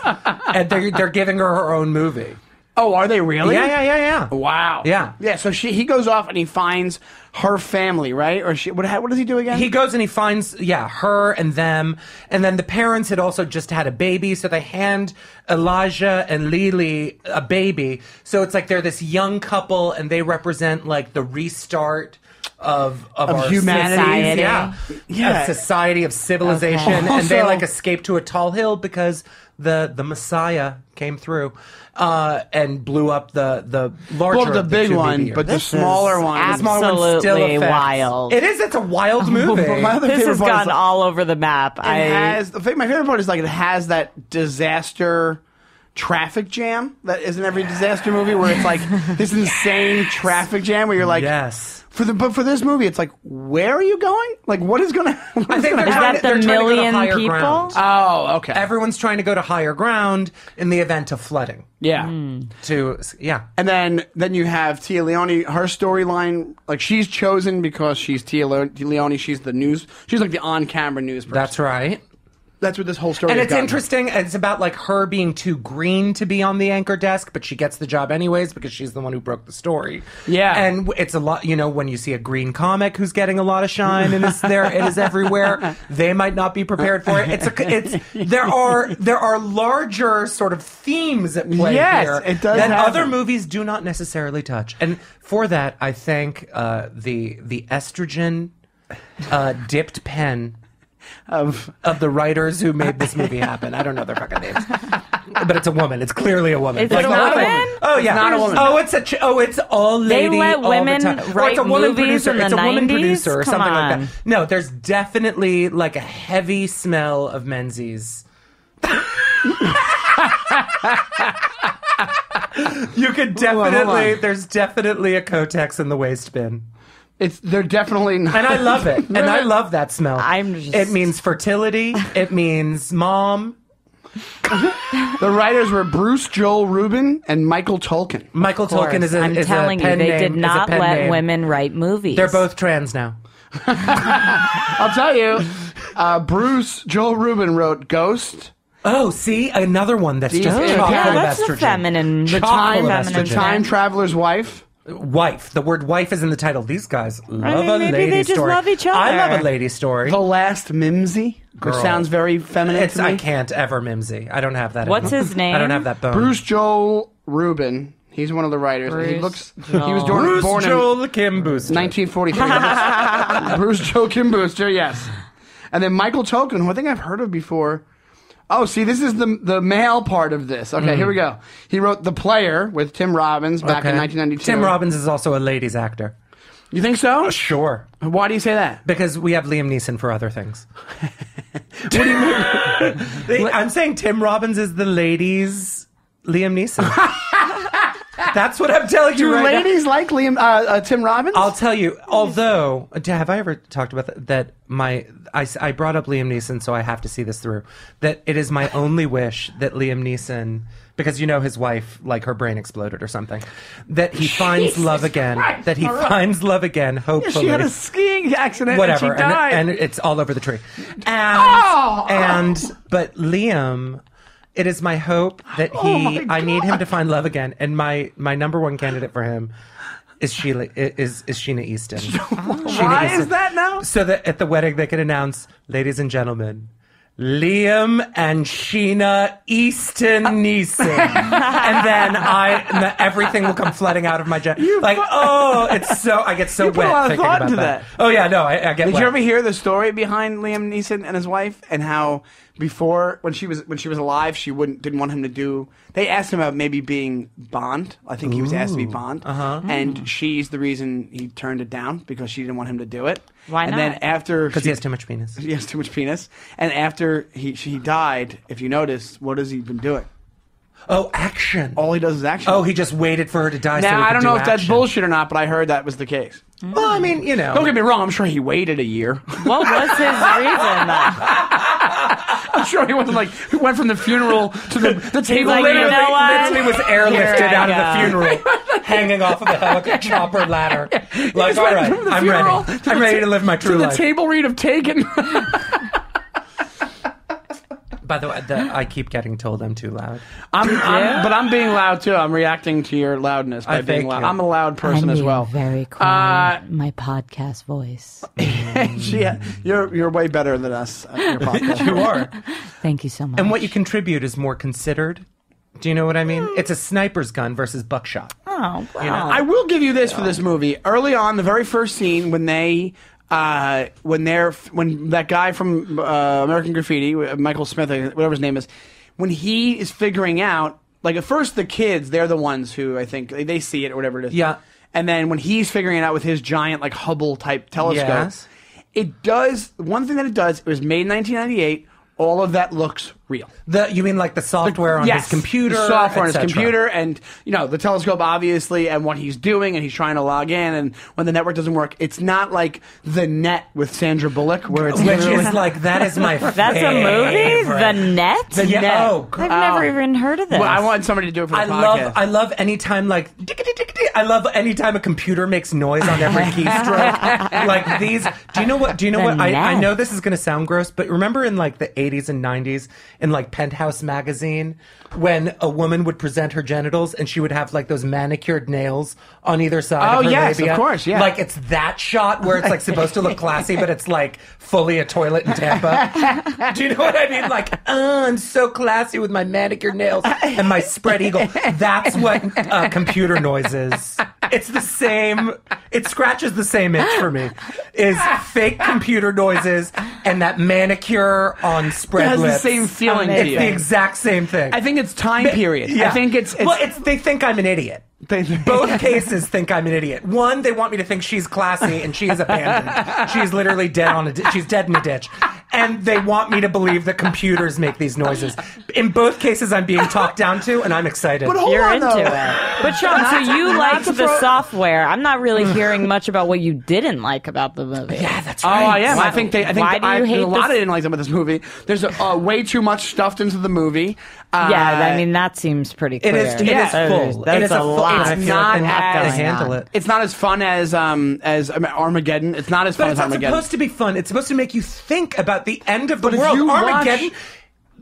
and they're they're giving her her own movie. Oh, are they really? Yeah, yeah, yeah, yeah. Wow. Yeah. Yeah. So she he goes off and he finds her family, right? Or she what? What does he do again? He goes and he finds, yeah, her and them. And then the parents had also just had a baby. So they hand Elijah and Leelee a baby. So it's like they're this young couple and they represent like the restart of, of, Of our humanity. Society. Yeah. Yeah. Of society, of civilization. Okay. And they like escape to a tall hill because the, the Messiah came through. Uh, and blew up the the larger well, the of big two one, meteors. but the smaller is one. The smaller one still Absolutely affects. wild. It is. It's a wild movie. My other This favorite has part is gone like- all over the map. It I has the, my favorite part is like it has that disaster traffic jam that is in every disaster movie where it's like this insane traffic jam where you're like yes. for the but for this movie it's like where are you going like what is gonna what I think gonna they're Is trying that to- the they're trying to go to million higher people? ground. oh okay Everyone's trying to go to higher ground in the event of flooding. yeah hmm. To yeah, and then then you have Téa Leoni her storyline like she's chosen because she's Tia Le- Leoni she's the news she's like the on camera news person that's right. That's what this whole story And it's gotten. interesting. It's about like her being too green to be on the anchor desk, but she gets the job anyways because she's the one who broke the story. Yeah. and it's a lot. You know, when you see a green comic who's getting a lot of shine and is there, it is everywhere. They might not be prepared for it. It's a. It's there are there are larger sort of themes at play Yes, here it does that happen. other movies do not necessarily touch. And for that, I thank uh, the the estrogen uh, dipped pen of of the writers who made this movie happen. I don't know their fucking names, but it's a woman. It's clearly a woman. Is it a whole woman? Oh yeah, not a woman. Oh, it's a ch- oh, it's all lady. They let all the women time. Or it's write a woman movies producer. in the it's a woman 90s? producer or Come something like on. that. No, there's definitely like a heavy smell of menses. You could definitely. There's definitely a Kotex in the waste bin, It's they're definitely not. and I love it. and I love that smell. I'm just- It means fertility. It means mom. The writers were Bruce Joel Rubin and Michael Tolkin. Michael Of course. Tolkin is a. I'm is a telling you, pen they name- did is a not pen let name. women write movies. They're both trans now. I'll tell you, uh, Bruce Joel Rubin wrote Ghost, Oh, see another one that's just These- chock Yeah, full that's of the estrogen. feminine. the Chock time, full of the estrogen. time traveler's wife. Wife. The word wife is in the title. These guys love mean, a maybe lady they just story. love each other. I love a lady story. The last Mimzy, which sounds very feminine It's to me. I can't ever mimsy. I don't have that. in What's me. his name? I don't have that bone. Bruce Joel Rubin. He's one of the writers. he Bruce looks. He was born, Bruce born in Joel Kim Booster. 1943. Bruce Joachim Booster, yes. And then Michael Tolkin, who I think I've heard of before. Oh, see, this is the the male part of this. Okay, here we hmm. go. He wrote The Player with Tim Robbins back in Okay. 1992. Tim Robbins is also a ladies actor. You think so? Uh, sure. Why do you say that? Because we have Liam Neeson for other things. what do you mean? I'm saying Tim Robbins is the ladies' Liam Neeson. That's what I'm telling you Do right now. ladies like Liam, uh, uh, Tim Robbins? I'll tell you. Although, have I ever talked about that? that my I brought up Liam Neeson, so I have to see this through. That it is my only wish that Liam Neeson, because you know his wife, like her brain exploded or something, that he finds love again. Christ, that he finds love again. Hopefully, she had a skiing accident whatever, and she died. and, and it's all over the tree. And, Oh! and but Liam, it is my hope that he. Oh I need him to find love again, and my my number one candidate for him. Is Sheila is is Sheena Easton? Sheena Why Easton. is that now? So that at the wedding they can announce, ladies and gentlemen, Liam and Sheena Easton uh, Neeson, and then I and the- everything will come flooding out of my jet. Like, oh, it's so I get so You put a wet lot of thinking thought about into that. that. Oh yeah, no, I, I get. Did wet. you ever hear the story behind Liam Neeson and his wife, and how before when she was when she was alive, she wouldn't didn't want him to do. They asked him about maybe being Bond. I think he was asked to be Bond, uh-huh. and she's the reason he turned it down because she didn't want him to do it. Why and then after Because he has too much penis. he has too much penis, and after he she died, if you notice, what has he been doing? Oh, action. All he does is action. Oh, he just waited for her to die. so now he I could don't do know if that's bullshit or not, but I heard that was the case. Well, I mean, you know. Don't get me wrong. I'm sure he waited a year. What was his reason? sure he wasn't like he went from the funeral to the the table. like, you know what? Literally was airlifted out of the funeral, hanging off of a helicopter chopper ladder. Like, all the I'm ready. to I'm the ready to live my to true the life. table read of Taken. By the way, the, I keep getting told I'm too loud. I'm, I'm, but I'm being loud too. I'm reacting to your loudness by I being thank loud. you. I'm a loud person I'm as being well. very Uh, quiet. my podcast voice. She, you're you're way better than us. At your podcast. You are. Thank you so much. And what you contribute is more considered. Do you know what I mean? It's a sniper's gun versus buckshot. Oh, wow. You know, I will give you this for this movie. Early on, the very first scene when they. Uh, when they're when that guy from uh, American Graffiti, uh, Michael Smith, uh, whatever his name is, when he is figuring out, like at first the kids, they're the ones who I think they, they see it or whatever it is. Yeah. And then when he's figuring it out with his giant like Hubble type telescope, Yes. it does one thing that it does. It was made in 1998. All of that looks real. The you mean like the software on yes, his computer, the software on his computer, and you know the telescope, obviously, and what he's doing, and he's trying to log in, and when the network doesn't work, it's not like the net with Sandra Bullock, where it's Which literally- is like that is my. That's a movie? The Net? The Net. Oh, I've never oh. even heard of this. Well, I want somebody to do it for the I podcast. love I love anytime like dickety dickety. I love anytime a computer makes noise on every keystroke. like these. Do you know what? Do you know The what? I, I know this is going to sound gross, but remember in like the 80s and 90s in like Penthouse magazine when a woman would present her genitals and she would have like those manicured nails on either side. Oh, of her yes, of course, yeah. Like it's that shot where it's like supposed to look classy, but it's like fully a toilet in Tampa. Do you know what I mean? Like, oh, I'm so classy with my manicured nails and my spread eagle. That's what uh, computer noise is. It's the same. It scratches the same itch for me. Is fake computer noises and that manicure on spread It has the lips. same feeling to It's you. the exact same thing. I think it's time period. Yeah. I think it's, it's well, it's they think I'm an idiot. They- Both cases think I'm an idiot. One, they want me to think she's classy and she is abandoned. she's literally dead on a di- she's dead in a ditch. and they want me to believe that computers make these noises. In both cases, I'm being talked down to, and I'm excited. But hold You're on, into though. it. But Sean, so you not liked the throw- software. I'm not really hearing much about what you didn't like about the movie. yeah, that's right. Oh. I am. I think they. I think why do you there's hate a lot this? I didn't like about this movie. There's uh, way too much stuffed into the movie. Uh, Yeah, I mean that seems pretty It clear. is. It is Yeah. full. That's it is a a full. lot. I It's feel like not they're not going to as- handle it. it's not as fun as um as I Armageddon. It's not as fun But as it's not Armageddon. supposed to be fun. It's supposed to make you think about the end of the But if world. you watch- Armageddon.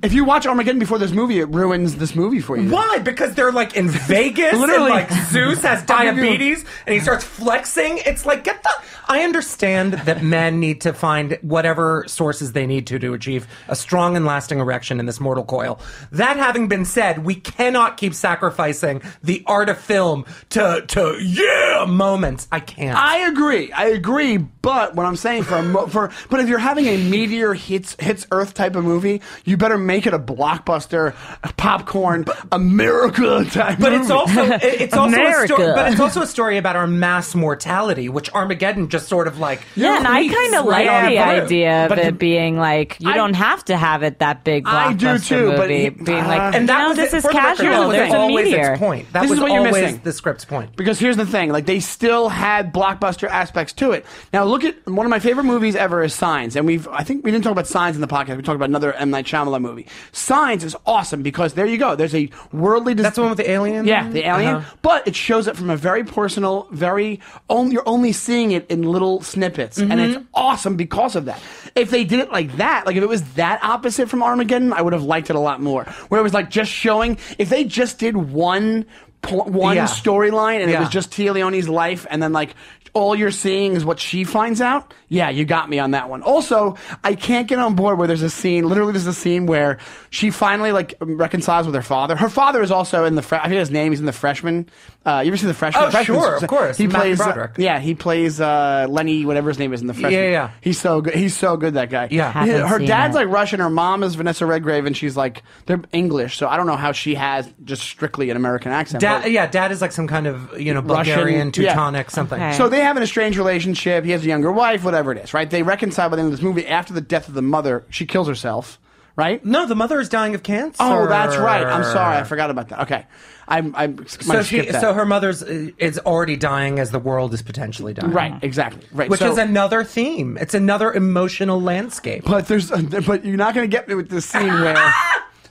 If you watch Armageddon before this movie, it ruins this movie for you. Why? Because they're like in Vegas, Literally. and like Zeus has I'll give you- diabetes, and he starts flexing. It's like get the. I understand that men need to find whatever sources they need to to achieve a strong and lasting erection in this mortal coil. That having been said, we cannot keep sacrificing the art of film to to yeah moments. I can't. I agree. I agree. But what I'm saying for a mo- for but if you're having a meteor hits hits Earth type of movie, you better make it a blockbuster, a popcorn, America type. But it's also it's also a America. story, but it's also a story about our mass mortality, which Armageddon just sort of like Yeah, and I kind of like on the through. idea of But it the- being like you I- don't have to have it that big I do blockbuster too, but he- being uh, like, And that no, was this it, is for the record, casual. There's a always meteor. its point. That This was is what you're missing. the script's point. Because here's the thing, like they still had blockbuster aspects to it. Now look at one of my favorite movies ever is Signs, and we've I think we didn't talk about Signs in the podcast. We talked about another M Night Shyamalan movie. Signs is awesome because there you go. There's a worldly. Dis- That's the one with the alien. Yeah, the alien. Uh-huh. But it shows it from a very personal, very. Only, you're only seeing it in little snippets, and it's Mm-hmm. awesome because of that. If they did it like that, like if it was that opposite from Armageddon, I would have liked it a lot more. Where it was like just showing. If they just did one. Po- One Yeah. storyline, and it was just Téa Leoni's life, and then like all you're seeing is what she finds out. Yeah, you got me on that one. Also, I can't get on board where there's a scene. Literally, there's a scene where she finally like reconciles with her father. Her father is also in the. Fre- I forget his name. He's in the freshman. Uh, you ever see the freshman? Oh, Freshman's- sure, of course. He plays. uh, yeah, he plays uh, Lenny, whatever his name is in the freshman. Yeah, yeah. He's so good. He's so good. That guy. Yeah. Her dad's it. like Russian. Her mom is Vanessa Redgrave, and she's like they're English. So I don't know how she has just strictly an American accent. Dad, but- yeah, dad is like some kind of you know Russian- Bulgarian, yeah. Teutonic, something. Okay. So they have an estranged relationship. He has a younger wife, whatever it is, right? They reconcile by the end of this movie. After the death of the mother, she kills herself, right? No, the mother is dying of cancer. Oh, that's right. I'm sorry, I forgot about that. Okay, I'm. I'm So she, so her mother's uh, is already dying as the world is potentially dying. right, exactly, right. Which so, is another theme. It's another emotional landscape. But there's, but you're not going to get me with this scene where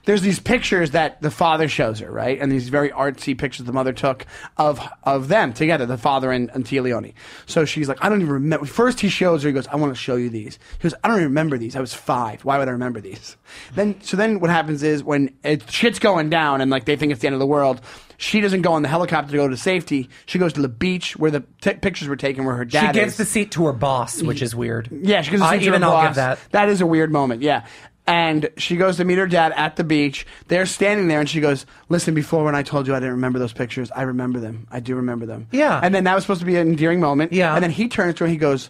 there's these pictures that the father shows her, right? And these very artsy pictures the mother took of of them together, the father and, and Téa Leoni. So she's like, I don't even remember. First, he shows her. He goes, I want to show you these. He goes, I don't even remember these. I was five. Why would I remember these? Then, so then what happens is when it, shit's going down and like they think it's the end of the world. She doesn't go on the helicopter to go to safety. She goes to the beach where the t- pictures were taken, where her dad. She gives is. the seat to her boss, which is weird. Yeah, she goes to I, see her even I'll boss. give that. That is a weird moment. Yeah. And she goes to meet her dad at the beach. They're standing there, and she goes, "Listen, before when I told you I didn't remember those pictures, I remember them. I do remember them." Yeah. And then that was supposed to be an endearing moment. Yeah. And then he turns to her and he goes,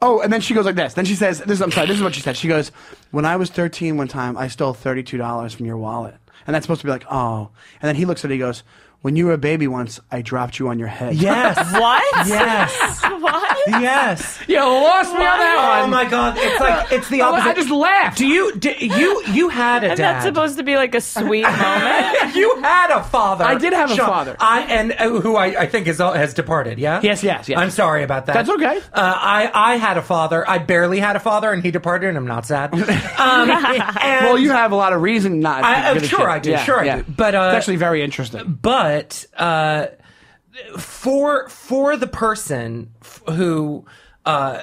"Oh!" And then she goes like this. Then she says, "This is I'm sorry. This is what she said." She goes, "When I was 13, one time I stole 32 dollars from your wallet." And that's supposed to be like, "Oh." And then he looks at her. and He goes, "When you were a baby once, I dropped you on your head." Yes. What? yes. what? Yes. You lost me on that Oh one. my god! It's like it's the opposite. I just laughed. Do you? Do, you you had a And dad? that's supposed to be like a sweet moment. you had a father. I did have a Sean. father. I and uh, who I, I think is has departed. Yeah. Yes, yes, yes. I'm sorry about that. That's okay. Uh, I I had a father. I barely had a father, and he departed, and I'm not sad. Um, and- Well, you have a lot of reason not. to I- uh, sure. I do, Yeah, sure I yeah. do. But, uh, it's actually very interesting. but uh, for for the person who uh,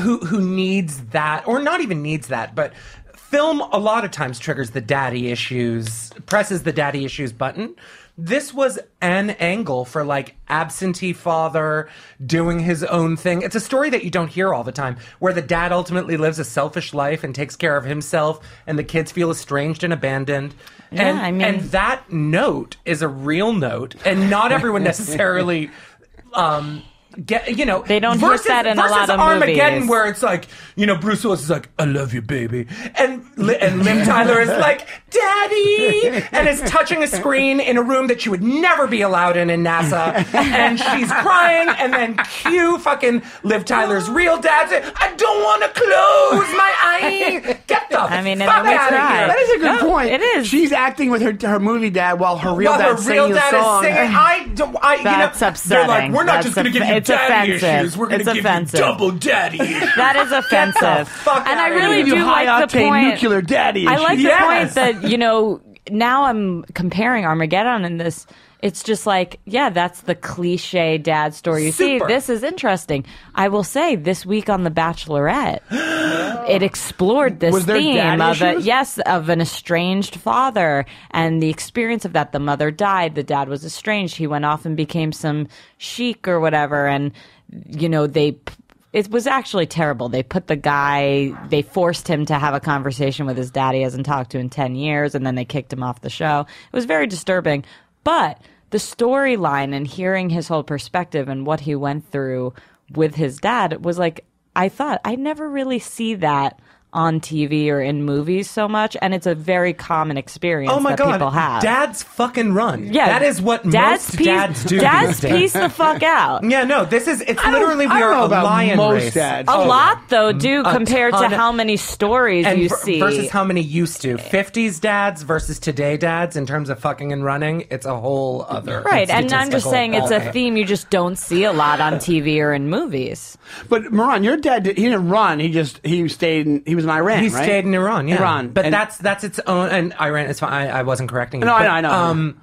who who needs that, or not even needs that, but film a lot of times triggers the daddy issues, presses the daddy issues button. This was an angle for like absentee father doing his own thing. It's a story that you don't hear all the time, where the dad ultimately lives a selfish life and takes care of himself, and the kids feel estranged and abandoned. Yeah, and, I mean- and that note is a real note, and not everyone necessarily. Um, Get, you know, They don't hear versus, that in a versus lot of Armageddon, movies. where it's like, you know, Bruce Willis is like, "I love you, baby," and and Liv Tyler is like, "Daddy," and is touching a screen in a room that she would never be allowed in in NASA, and she's crying, and then cue fucking Liv Tyler's real dad saying, "I don't want to close my eye." mean, it Fuck makes outta cry. here. That is a good No, point. It is. She's acting with her her movie dad while her real While dad's her real singing dad the song. is singing. I don't. I, you That's know, upsetting. They're like, we're not That's just going to give you it's daddy offensive. issues. We're going It's to give offensive. you double daddy. That is offensive. fuck and I really do like the point. nuclear daddy. I like issues. the Yes. point that you know now I'm comparing Armageddon in this. It's just like, yeah, that's the cliche dad story you Super. see. This is interesting. I will say, this week on The Bachelorette, it explored this Was there theme dad of a, issues? yes, of an estranged father and the experience of that. The mother died, the dad was estranged. He went off and became some sheik or whatever, and you know they it was actually terrible. They put the guy, they forced him to have a conversation with his dad he hasn't talked to in 10 years, and then they kicked him off the show. It was very disturbing. But the storyline and hearing his whole perspective and what he went through with his dad was like, I thought, I never really see that on TV or in movies so much, and it's a very common experience Oh my that god, people have. dads fucking run. yeah, that is what dads most piece, dads do. Dads these piece the fuck out. Yeah, no, this is it's I literally we are a about lion most race. dads. A Oh, lot, though, do mm-hmm. a compared to how many stories and you ver- see versus how many used to. 50s dads versus today dads in terms of fucking and running, it's a whole other. Right, and I'm just saying it's a theme you just don't see a lot on TV or in movies. But Mehran, your dad did, he didn't run. He just he stayed. In, he was in Iran. He right? stayed in Iran, yeah. Iran, but And- that's that's its own. And Iran, it's fine. I, I wasn't correcting. you, No, I know, I know. Um,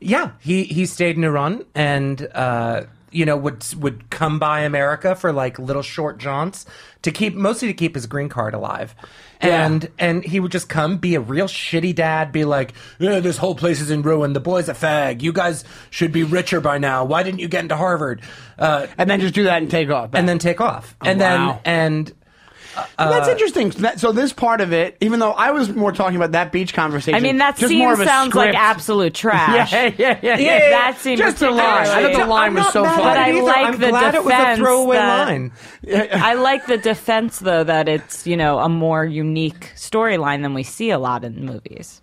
yeah, he he stayed in Iran and uh, you know would would come by America for like little short jaunts to keep mostly to keep his green card alive. Yeah. And and he would just come, be a real shitty dad, be like, "Yeah, "This whole place is in ruin. The boy's a fag. You guys should be richer by now. Why didn't you get into Harvard?" Uh, and then just do that and take off. and then take off. and wow. then and that's uh, interesting. So, that, so this part of it, even though I was more talking about that beach conversation. I mean, that just scene more of a sounds like absolute trash. Yeah, yeah, yeah, Yeah, yeah. that scene just the line. I thought the line was so funny. But I like I'm the glad it was a defense throwaway that- line. I like the defense, though, that it's, you know, a more unique storyline than we see a lot in movies.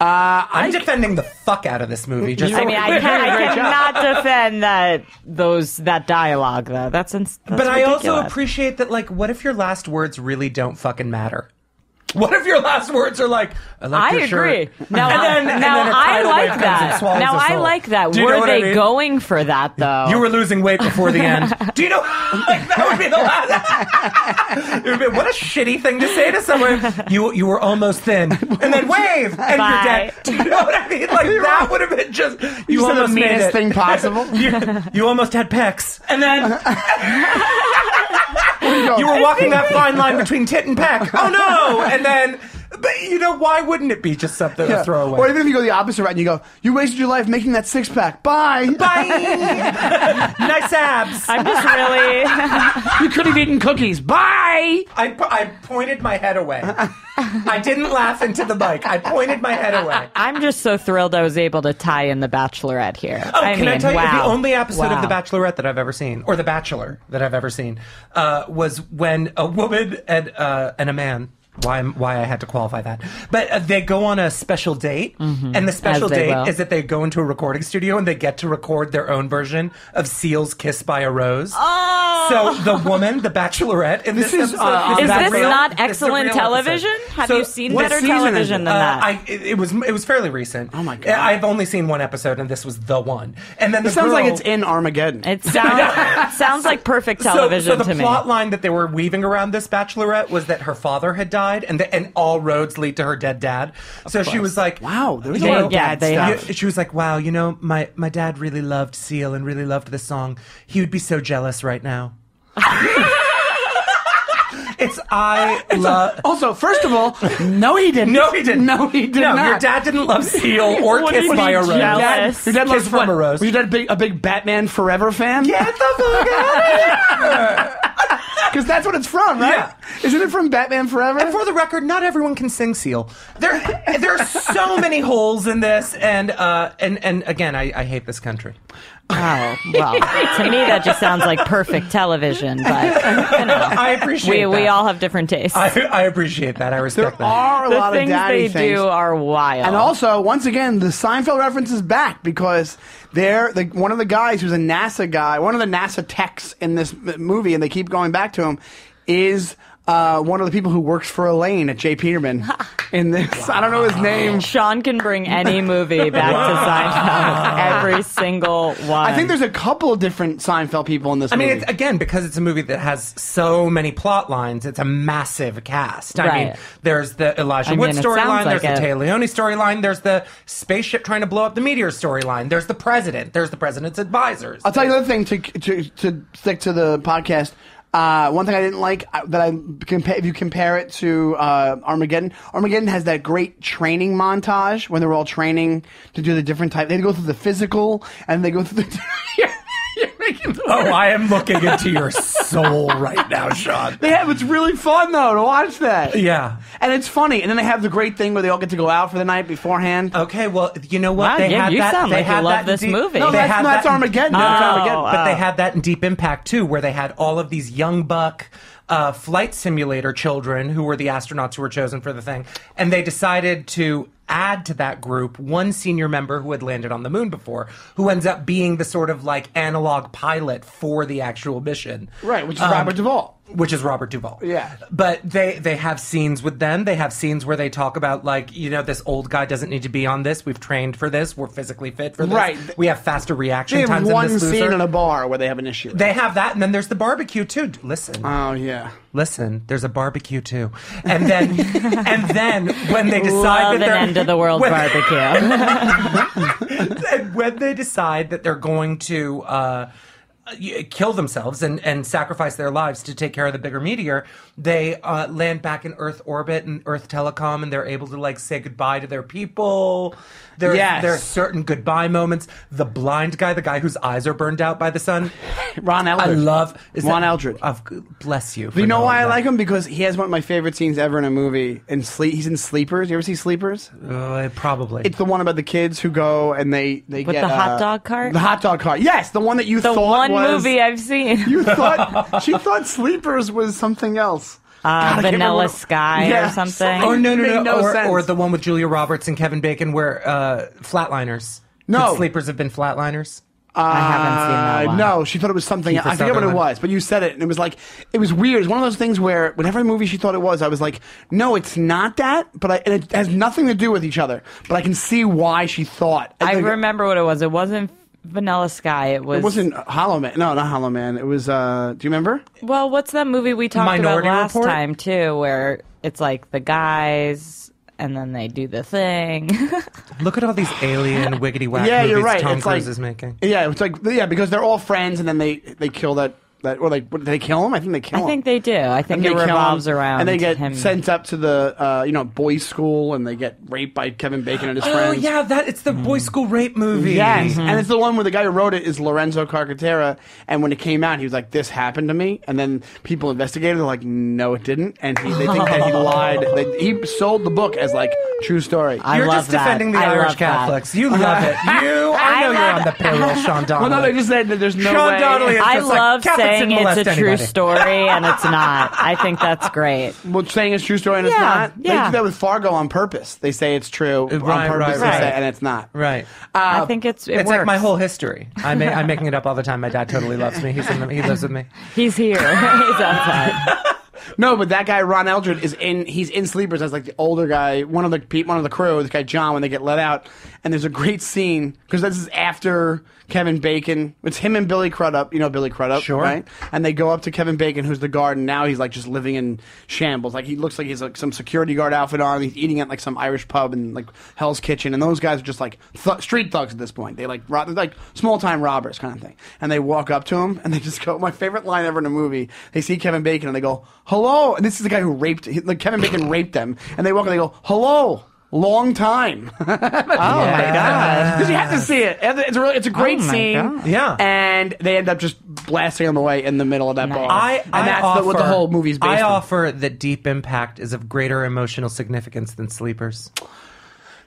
Uh, I'm defending the fuck out of this movie. Just I mean, I, can, I job. cannot defend that those that dialogue, though. That's, ins- that's but I also appreciate that. Like, what if your last words really don't fucking matter? What if your last words are like, "I, like I your agree. shirt," Now, and then, and now then a I tidal wave like that. Now I whole. like that. Do you Were know what I they mean? going for that though? You were losing weight before the end. Do you know? Like that would be the last. it would be, what a shitty thing to say to someone. You you were almost thin, and then wave, and Bye. you're dead. Do you know what I mean? Like that would have been just. You, You said the almost made meanest it. thing possible. You, you almost had pecs, and then go. You were walking that fine line between tit and peck. Oh no! And then, but you know, why wouldn't it be just something to throw away? Or even if you go the opposite route and you go, you wasted your life making that six pack. Bye. Bye. nice abs. I'm just really. You could have eaten cookies. Bye. I, I pointed my head away. I didn't laugh into the mic. I pointed my head away. I'm just so thrilled I was able to tie in the Bachelorette here. Oh, I can mean, I tell you wow. the only episode Wow. of The Bachelorette that I've ever seen, or The Bachelor that I've ever seen, uh, was when a woman and uh, and a man. Why why I had to qualify that, but uh, they go on a special date, and the special Mm-hmm. As they date will. is that they go into a recording studio and they get to record their own version of Seal's "Kiss by a Rose." Oh! So the woman, the Bachelorette, in this, This is, episode, uh, is Is this real? not This is a excellent real television? episode. Have So you seen better television than uh, that? I, it, it was it was fairly recent. Oh my God. I've only seen one episode, and this was the one. And then the It sounds like it's in Armageddon. it sounds sounds like perfect television so, so the to me. plot line that they were weaving around this bachelorette was that her father had died, and the, and all roads lead to her dead dad. so she was like, wow, there was a Yeah, lot of yeah, bad stuff. She was like, "Wow, you know, my my dad really loved Seal and really loved this song. He would be so jealous right now." it's I love. Also, first of all, no, he didn't. No, he didn't. No, he did no, not. your dad didn't love Seal or What Kiss is by a Rose. jealous? Your dad Kiss loves from what? a Rose. Was your dad a big, a big Batman Forever fan? Get the fuck out! of here! because that's what it's from, right? Yeah. Isn't it from Batman Forever? And for the record, not everyone can sing Seal. There, there are so many holes in this, and uh, and and again, I, I hate this country. Oh, well, to me that just sounds like perfect television, but you know, I appreciate. we, we all have different tastes. I, I appreciate that. I there respect that. are a the lot things of daddy they things. do are wild. And also, once again, the Seinfeld reference is back because they're the, one of the guys who's a NASA guy, one of the NASA techs in this movie, and they keep going back to him, is uh, one of the people who works for Elaine at J. Peterman in this. I don't know his name. Sean can bring any movie back to Seinfeld. Every single one. I think there's a couple of different Seinfeld people in this movie. I mean, it's, again, because it's a movie that has so many plot lines, it's a massive cast. I Right. mean, there's the Elijah I Wood mean, it storyline, sounds there's like the it. Téa Leoni storyline, there's the spaceship trying to blow up the meteor storyline, there's the president, there's the president's advisors. I'll tell you another thing to to, to stick to the podcast. Uh, one thing I didn't like uh, that I compare if you compare it to uh, Armageddon. Armageddon has that great training montage when they're all training to do the different type. They go through the physical and they go through the. you're, you're the Oh, I am looking into your soul right now, Sean. They have it's really fun though to watch that. Yeah. and it's funny. And then they have the great thing where they all get to go out for the night beforehand. Okay, well, you know what? Wow, they yeah, had you that. sound they like you had love that in this Deep- movie. No, they that's- had that's that in- Armageddon. No, That's no, Armageddon. But they Oh. had that in Deep Impact too, where they had all of these young buck. Uh, flight simulator children who were the astronauts who were chosen for the thing, and they decided to add to that group one senior member who had landed on the moon before, who ends up being the sort of like analog pilot for the actual mission. Right, which is Um, Robert Duvall. Which is Robert Duvall. Yeah. But they they have scenes with them. They have scenes where they talk about like, you know, this old guy doesn't need to be on this. We've trained for this. We're physically fit for this. Right. We have faster reaction They have times one in this loser. scene in a bar where they have an issue. they have that, and then there's the barbecue too. Listen, oh yeah. listen. There's a barbecue too, and then and then when they decide love that an they're end of the world when- barbecue. and when they decide that they're going to uh, y- kill themselves and, and sacrifice their lives to take care of the bigger meteor, they uh, land back in Earth orbit and Earth telecom, and they're able to like say goodbye to their people. There, Yes. there are certain goodbye moments. The blind guy, the guy whose eyes are burned out by the sun. Ron Eldridge. I love is Ron that- Eldridge. Of, bless you. You know why I like him? Because he has one of my favorite scenes ever in a movie. In sleep, he's in Sleepers. You ever see Sleepers? Uh, probably. It's the one about the kids who go and they they With get the hot uh, dog cart? The hot dog cart. Yes, the one that you the thought one was, movie I've seen. You thought she thought Sleepers was something else. Uh, God, I can't remember Vanilla what- Sky Yeah, or something. something. Oh no no no! no or, or the one with Julia Roberts and Kevin Bacon, where uh, flatliners. No. Could sleepers have been flatliners. I haven't seen that Uh, one. No, she thought it was something. Kiefer I forget what it was, but you said it, and it was like it was weird. It's one of those things where whenever whatever movie she thought it was, I was like, no, it's not that. But I, and it has nothing to do with each other. But I can see why she thought. I think- remember what it was. It wasn't Vanilla Sky. It was. It wasn't Hollow Man. No, not Hollow Man. It was. uh Do you remember? Well, what's that movie we talked Minority about last Report? time too, where it's like the guys and then they do the thing. Look at all these alien wiggity whack yeah, movies you're right. Tom it's Cruise like, is making. Yeah, it's like yeah, because they're all friends, and then they they kill that that or like what, did they kill him? I think they kill I him. think they do. I think And it they kill him, revolves around and they get him. sent up to the uh, you know boys' school, and they get raped by Kevin Bacon and his Oh friends. yeah, that it's the boy school rape movie. Yes, Mm-hmm. and it's the one where the guy who wrote it is Lorenzo Carcaterra. And when it came out, he was like, "This happened to me." And then people investigated. They're like, "No, it didn't." And he, they think that he lied. They, he sold the book as like true story. I You're love just that. defending the I Irish love that. Catholics. You love it. You, I know I you're on the payroll, Sean Donnelly. well, no, they just said that there's no Sean way. Donnelly is I just like, love Catholics saying it's a molest true anybody. story and it's not. I think that's great. Well, saying it's true story and it's Yeah, not. They do that with Fargo on purpose. They say it's true on right, purpose, right, right. say- and it's not. Right. I uh, think it's it it's works. like my whole history. I'm, I'm making it up all the time. My dad totally loves me. He's in the, he lives with me. He's here. He's outside. No, but that guy Ron Eldard is in. He's in Sleepers as like the older guy, one of the pe- one of the crew. This guy John when they get let out, and there's a great scene because this is after Kevin Bacon. It's him and Billy Crudup. You know Billy Crudup, Sure. right? And they go up to Kevin Bacon, who's the guard, and now he's like just living in shambles. Like he looks like he's like some security guard outfit on. He's eating at like some Irish pub in like Hell's Kitchen, and those guys are just like th- street thugs at this point. They like ro- like small time robbers kind of thing. And they walk up to him, and they just go. My favorite line ever in a movie. They see Kevin Bacon, and they go, "Hello." And this is the guy who raped. Like Kevin Bacon raped them, and they walk and they go, "Hello." Long time. Oh my god. Because you have to see it. It's a, really, it's a great Oh scene. God. Yeah. And they end up just blasting them away in the middle of that Nice. bar. I, and I that's offer, the, what the whole movie's based I on. offer that Deep Impact is of greater emotional significance than Sleepers.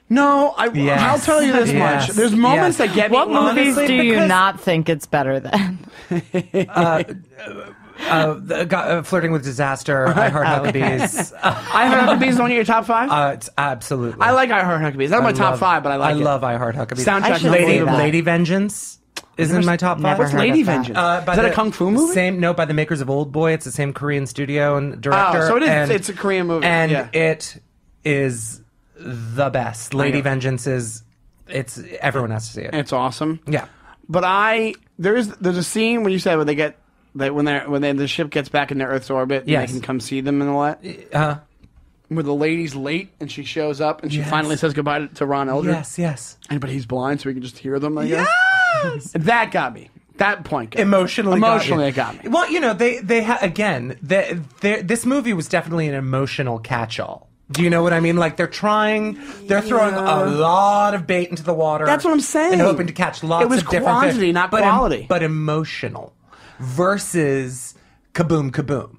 No, I, Yes. I'll tell you this Yes. much. There's moments Yes. that get me. What movies Honestly, do you because- not think it's better than? Uh, the, guy- uh, flirting with disaster. I heart Huckabees. Uh, I Heart Huckabees is one of your top five. uh, it's absolutely. I like I Heart Huckabees. Not my top love- five, but I like I it. love I Heart Huckabees. Soundtrack I should Lady see that. Lady Vengeance. is in my top five. never What's heard Lady of that. Vengeance? Uh, by is that a the kung fu movie? Same, no, by the makers of Old Boy. It's the same Korean studio and director. Oh, so it is- and- it's a Korean movie, and yeah. it is the best. Lady know. Vengeance is. It's everyone has to see it. It's awesome. Yeah. But I there is there's a scene when you said when they get that when they're when they, the ship gets back into Earth's orbit, Yes. they can come see them and all that. Uh, Where the lady's late and she shows up and she Yes. finally says goodbye to, to Ron Eldard. yes, yes. And but he's blind, so he can just hear them. I guess. That got me. That point. Got me. Emotionally, Emotionally, got it got me. Well, you know, they they ha- again, they, they, this movie was definitely an emotional catch-all. Do you know what I mean? Like they're trying, they're throwing a lot of bait into the water. That's what I'm saying. And hoping to catch lots It was of different quantity, fish, not but em- quality. but emotional versus kaboom kaboom.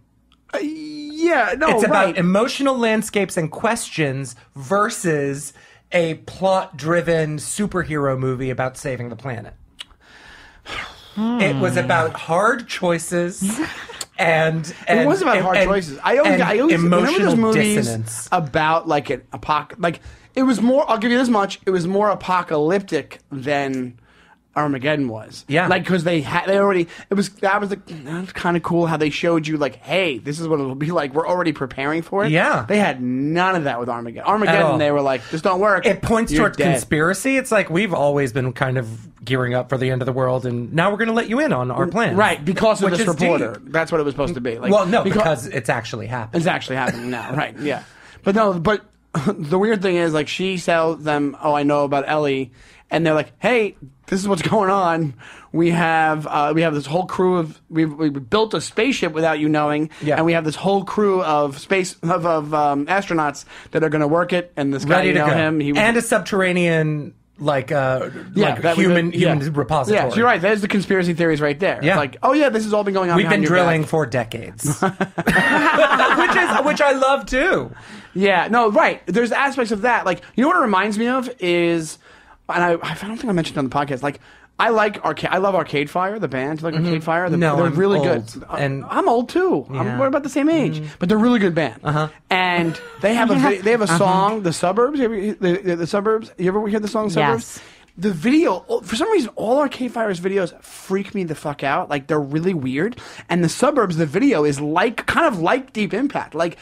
Uh, yeah. No. it's right. about emotional landscapes and questions versus a plot-driven superhero movie about saving the planet. It was hmm. about hard choices and, and it was about hard and- choices. I always, and I always emotional there's movies dissonance. about like an apoc, like it was more. I'll give you this much: it was more apocalyptic than Armageddon was. Yeah. like because they had they already. It was that was like that's kind of cool how they showed you like, hey, this is what it'll be like. We're already preparing for it. Yeah. they had none of that with Armageddon. Armageddon, they were like, this don't work. It points You're towards dead. conspiracy. It's like we've always been kind of gearing up for the end of the world, and now we're going to let you in on our plan. Right, because of Which this reporter. deep. That's what it was supposed to be. Like, well, no, because, it's actually happened. It's actually happening now, right? Yeah, but no, but the weird thing is, like, she tells them, "Oh, I know about Ellie," and they're like, "Hey, this is what's going on. We have uh, we have this whole crew of we've, we built a spaceship without you knowing, Yeah. and we have this whole crew of space of, of um, astronauts that are going to work it. And this guy, ready you know go, him, he was, and a subterranean like uh like that we- human yeah. human repository. Yeah, so you're right. There's the conspiracy theories right there. Yeah. like, oh yeah, this has all been going on. We've been your back. drilling for decades, which is which I love too. Yeah, no, right. There's aspects of that. Like, you know what it reminds me of is, and I, I don't think I mentioned it on the podcast. Like, I like arcade. I love Arcade Fire, the band. You Like Arcade Fire, they're, Mm-hmm. No, they're I'm really old, good. and- I'm old too. Yeah. Mm-hmm. I'm, we're about the same age, but they're a really good band. Uh-huh. And they have a vi- they have a song, "The Suburbs." You ever, the, the, the Suburbs. You ever hear the song "Suburbs"? Yes. The video, oh, for some reason, all Arcade Fire's videos freak me the fuck out. Like they're really weird. And the suburbs, the video is like kind of like Deep Impact. Like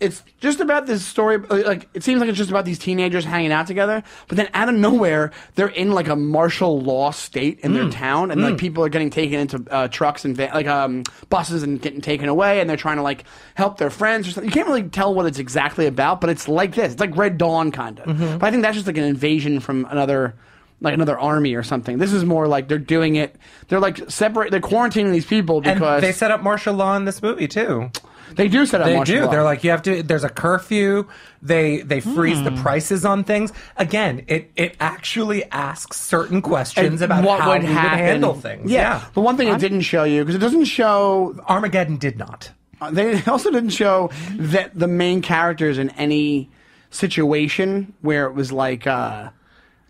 it's just about this story. Like it seems like it's just about these teenagers hanging out together. But then out of nowhere, they're in like a martial law state in their town, and like people are getting taken into uh, trucks and van- like um, buses and getting taken away, and they're trying to like help their friends or something. You can't really tell what it's exactly about, but it's like this. It's like Red Dawn kind of. But I think that's just like an invasion from another like another army or something. This is more like they're doing it. They're like separate. They're quarantining these people And because they set up martial law in this movie too. They do set up. They do. law. They're like you have to. There's a curfew. They they freeze Hmm. the prices on things. Again, it it actually asks certain questions And about what how would we happen. would handle things. Yeah. Yeah. But one thing it didn't show you because it doesn't show. Armageddon did not. uh, They also didn't show that the main characters in any situation where it was like. uh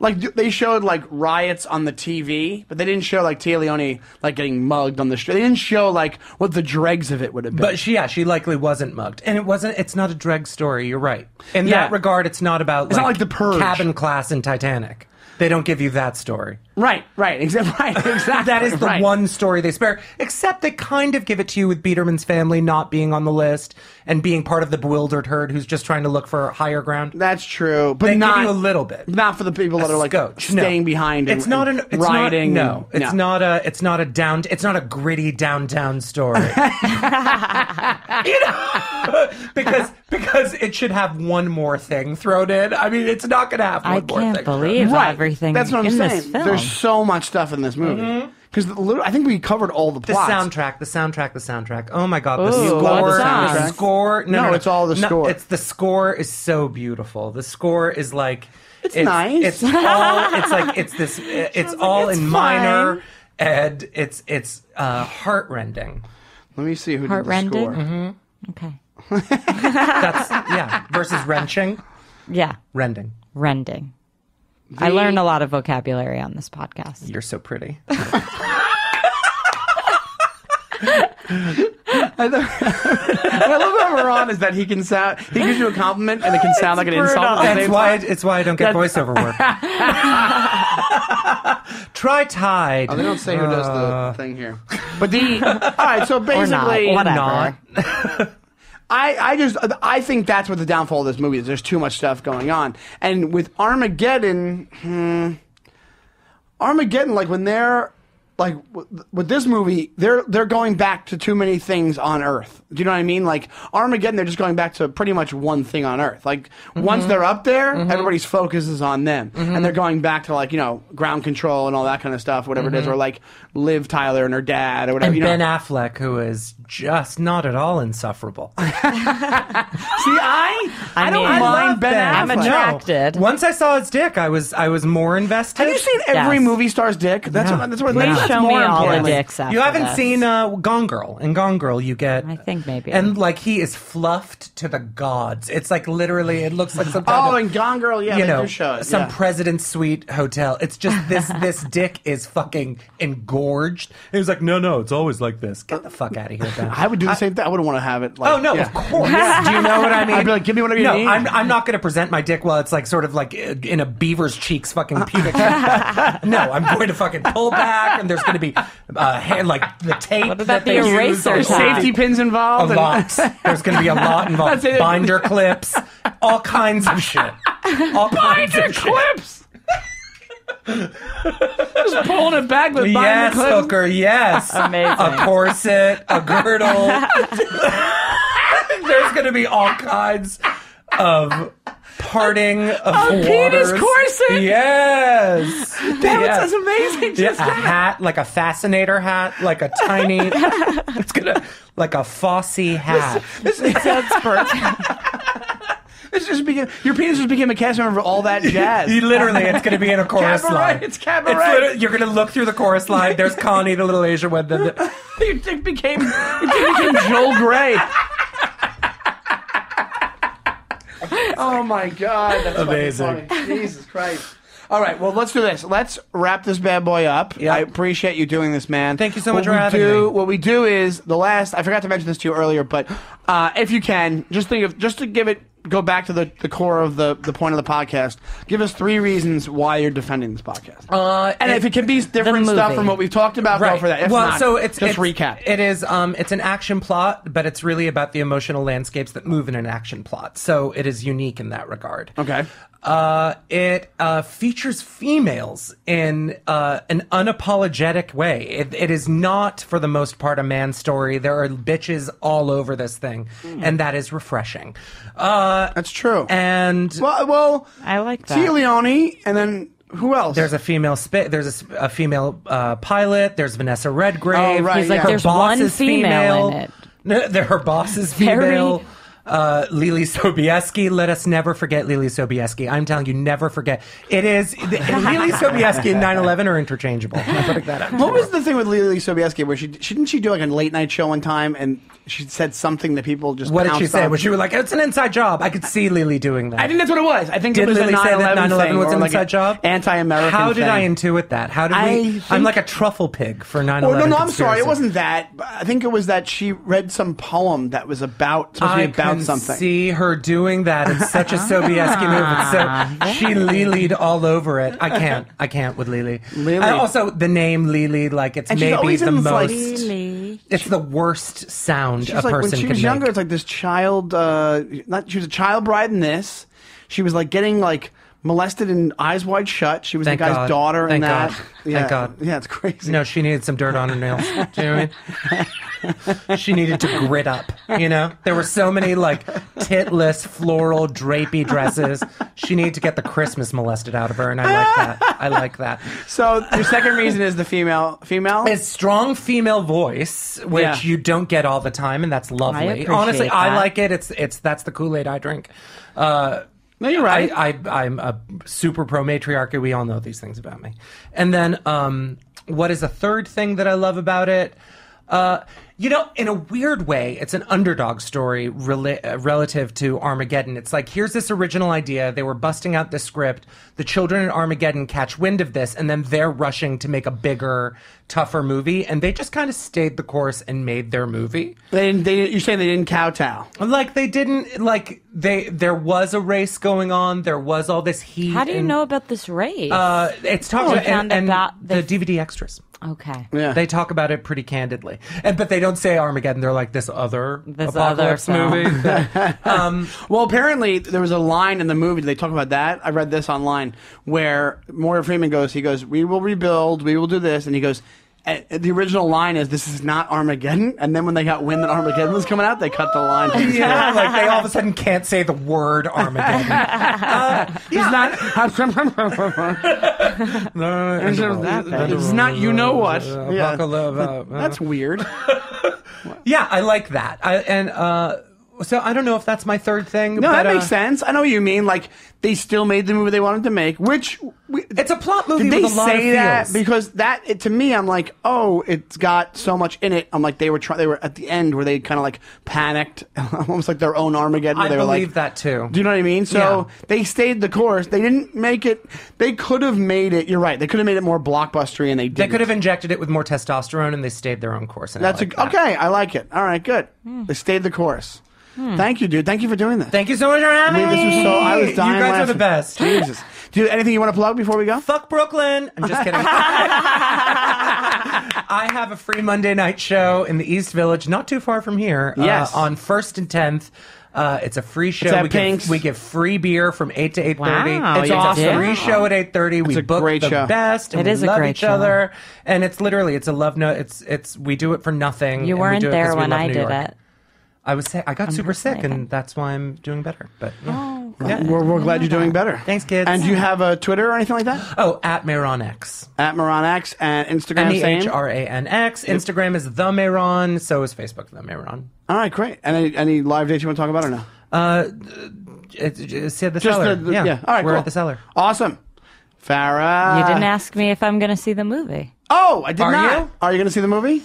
like they showed like riots on the TV, but they didn't show like Téa Leoni like getting mugged on the street. They didn't show like what the dregs of it would have been. But she, yeah, she likely wasn't mugged, and it wasn't. It's not a dreg story. You're right. In Yeah. that regard, it's not about. It's not like The Purge. cabin class in Titanic. They don't give you that story. right, right, exactly, right, exactly. That is the right. one story they spare. Except they kind of give it to you with Biederman's family not being on the list and being part of the bewildered herd who's just trying to look for higher ground. That's true, but They give not you a little bit. Not for the people that are like Scotch. No. staying behind. And, it's not an and it's rioting. Not, no, and- it's not a it's not a down it's not a gritty downtown story. you know, because because it should have one more thing thrown in. I mean, it's not going to have one I more can't thing. thrown believe in. right. Everything That's what I'm in saying. this film. There's so much stuff in this movie because I think we covered all the The plots. soundtrack, the soundtrack, the soundtrack. Oh my god, the Ooh, score, what the score. No, No, no, no, it's all the No, score. It's the score is so beautiful. The score is like It's nice. It's all. It's like it's this. It's all it's in fine. minor, and it's it's uh, heartrending. Let me see who did the Heartrending? score. Mm-hmm. Okay. That's yeah. Versus wrenching, Yeah. rending. Rending. I learned a lot of vocabulary on this podcast. You're so pretty. I, love, what I love about Mehran is that he can sound. He gives you a compliment and it can sound like an insult. That's why. time. It's why I don't get voiceover work. Try Tide. Oh, they don't say who does Uh, the thing here. But the all right, so Or not. basically, Whatever. not. I, I just I think that's what the downfall of this movie is. There's too much stuff going on, and with Armageddon, hmm, Armageddon, like when they're like with this movie, they're they're going back to too many things on Earth. Do you know what I mean? Like Armageddon, they're just going back to pretty much one thing on Earth. Like mm-hmm. once they're up there, mm-hmm. everybody's focus is on them, mm-hmm. and they're going back to like you know ground control and all that kind of stuff, whatever it is, or like Liv Tyler and her dad or whatever. And you know? Ben Affleck, who is just not at all insufferable. See, I I, don't mean, mind Ben Affleck. I'm Affleck. attracted. Once I saw his dick, I was I was more invested. Have you seen every Yes. movie star's dick? That's No. what. That's what. Please that's show me more all the important. dicks after You haven't this. seen uh, Gone Girl. In Gone Girl, you get. I think maybe. And like he is fluffed to the gods. It's like literally, it looks like some kind Oh, of, and Gone Girl, yeah, you they know, do show it, some yeah. president's suite hotel. It's just this this dick is fucking engorged. He was like, no, no, it's always like this. Get the fuck out of here, Ben. I would do the same thing. I wouldn't want to have it. Like, Oh no, yeah. of course. Do you know what I mean? I'd be like, give me whatever you no, need. I'm, I'm not going to present my dick while it's like sort of like uh, in a beaver's cheeks, fucking pubic. hair. no, I'm going to fucking pull back, and there's going to be uh, hair, like the tape What that about the eraser or There's time? safety pins a involved. and- lot. There's going to be a lot involved. Binder clips, all kinds of shit. All kinds Binder of shit. Clips. Just pulling it back with binder Yes, clips. hooker. Yes, Amazing. A corset, a girdle. There's going to be all kinds of parting of A penis waters. corset? Yes. Damn, Yes. it sounds amazing. Yeah, Just a hat, like a fascinator hat, like a tiny. it's gonna like a Fosse hat. This, this just became your penis just became a cast member of all that jazz. You literally, it's going to be in a chorus Cabaret, line. it's cabaret. literally- you're going to look through the chorus line. There's Connie, the little Asian one. Then the, your dick became your dick became Joel Grey. oh my god, that's fucking Amazing. funny. Jesus Christ. All right, well, let's do this. Let's wrap this bad boy up. Yeah. I appreciate you doing this, man. Thank you so What much for we having do, me. What we do is the last. I forgot to mention this to you earlier, but uh, if you can, just think of just to give it. Go back to the, the core of the, the point of the podcast. Give us three reasons why you're defending this podcast. Uh, and it- if it can be different stuff from what we've talked about, go for that. If well, not, so it's just it's, recap. It is um it's an action plot, but it's really about the emotional landscapes that move in an action plot. So it is unique in that regard. Okay. Uh, it uh, features females in uh, an unapologetic way. It, it is not, for the most part, a man story. There are bitches all over this thing, and that is refreshing. Uh. That's true. and well, well, I like that. Téa Leoni, and then who else? There's a female spa- there's a female uh, pilot. There's Vanessa Redgrave. Oh, right, He's like, yeah. There's boss one is female in it. No, the- her boss is Very- female. Uh, Leelee Sobieski. Let us never forget Leelee Sobieski. I'm telling you, never forget. It is Leelee Sobieski and 9/11 are interchangeable. I'm putting that out. What was the thing with Leelee Sobieski where she, she didn't she do like a late night show one time and she said something that people just What did she pounced say? on? Was she like, it's an inside job? I could see Leelee doing that. I think that's what it was. I think Did it was Leelee a 9/11 say that 9/11 thing, was an like inside job? Anti-American. How did thing. I intuit that? How did I we? think- I'm like a truffle pig for 9/11. Oh no, no, I'm sorry. It wasn't that. I think it was that she read some poem that was about supposed to be about can something. see her doing that. It's such a Sobieski move. Ah, It's so she Leelee'd all over it. I can't. I can't with Leelee. Leelee. And also the name Leelee, like it's And she's maybe always the in, most. like- Really? it's the worst sound She's a like when she can was younger, make. it's like this child. Uh, not she was a child bride in this. She was like getting like molested in Eyes Wide Shut. She was Thank the guy's God. daughter in Thank that. God. Yeah. Thank God. Yeah, it's crazy. no, she needed some dirt on her nails. Do you know what I mean? she needed to grit up. You know, there were so many like titless floral drapey dresses. She needed to get the Christmas molested out of her, and I like that. I like that. So your second reason is the female. Female. a strong female voice, which Yeah. you don't get all the time, and that's lovely. appreciate Honestly, I like it. It's it's that's the Kool Aid I drink. Uh, no, you're right. I, I I'm a super pro matriarchy. We all know these things about me. And then, um, what is the third thing that I love about it? Uh, You know, in a weird way, it's an underdog story rela- relative to Armageddon. It's like, here's this original idea. They were busting out the script. The children in Armageddon catch wind of this, and then they're rushing to make a bigger, tougher movie. And they just kind of stayed the course and made their movie. They, didn't- they, you're saying they didn't kowtow. Like, they didn't, like, they, there was a race going on. There was all this heat. How do you and, know about this race? Uh, it's talked They about, and, and about the the- DVD extras. okay. Yeah. They talk about it pretty candidly, and but they don't say Armageddon. They're like this other This other apocalypse film. movie. Well, apparently there was a line in the movie. They talk about that. I read this online where Morgan Freeman goes. He goes, "We will rebuild. We will do this," and he goes. The original line is "This is not Armageddon," and then when they got wind that Armageddon was coming out, they cut the line. yeah, like they all of a sudden can't say the word Armageddon. uh, yeah, it's not you know what. Yeah. That's weird. yeah, I like that. I, and uh, so I don't know if that's my third thing. No, but, that makes uh, sense. I know what you mean. Like they still made the movie they wanted to make, which we, It's a plot movie Did they with a lot say of that? feels. Because that it, to me, I'm like, oh, it's got so much in it. I'm like, they were trying. They were at the end where they kind of like panicked, almost like their own Armageddon. where I they were believe like, that too. Do you know what I mean? So Yeah. they stayed the course. They didn't make it. They could have made it. You're right. They could have made it more blockbustery, and they didn't. They could have injected it with more testosterone, and they stayed their own course. And I That's like a, that. okay. I like it. All right, good. They stayed the course. Thank you, dude. Thank you for doing this. Thank you so much for having me. this was so. I was dying. You guys are the best. Jesus. Do you, anything you want to plug before we go? Fuck Brooklyn. I'm just kidding. I have a free Monday night show in the East Village, not too far from here. uh, Yes. on first and tenth. Uh, it's a free show. at we, Pink's. give, we give free beer from eight to eight thirty. Wow, it's you awesome. do? Free show at eight thirty. We a book great the show. best. And It we is a love great each show. other, and it's literally it's a love note. It's it's we do it for nothing. You we weren't do it 'cause there we when love I New did York. it. I was sick. I got super sick, and that's why I'm doing better. But yeah. yeah. We're, we're glad you're doing better. Thanks, kids. And do you have a Twitter or anything like that? Oh, at Mehran X. At Mehran X and Instagram. M E same? H R A N X. Instagram is the Mehran. So is Facebook the Mehran. All right, great. And any, any live dates you want to talk about or no? Uh, it's, it's at the Just cellar. the, the- yeah. All right, we're cool. at the cellar. Awesome. Farrah. You didn't ask me if I'm going to see the movie. Oh, I did Are not. you? Are you going to see the movie?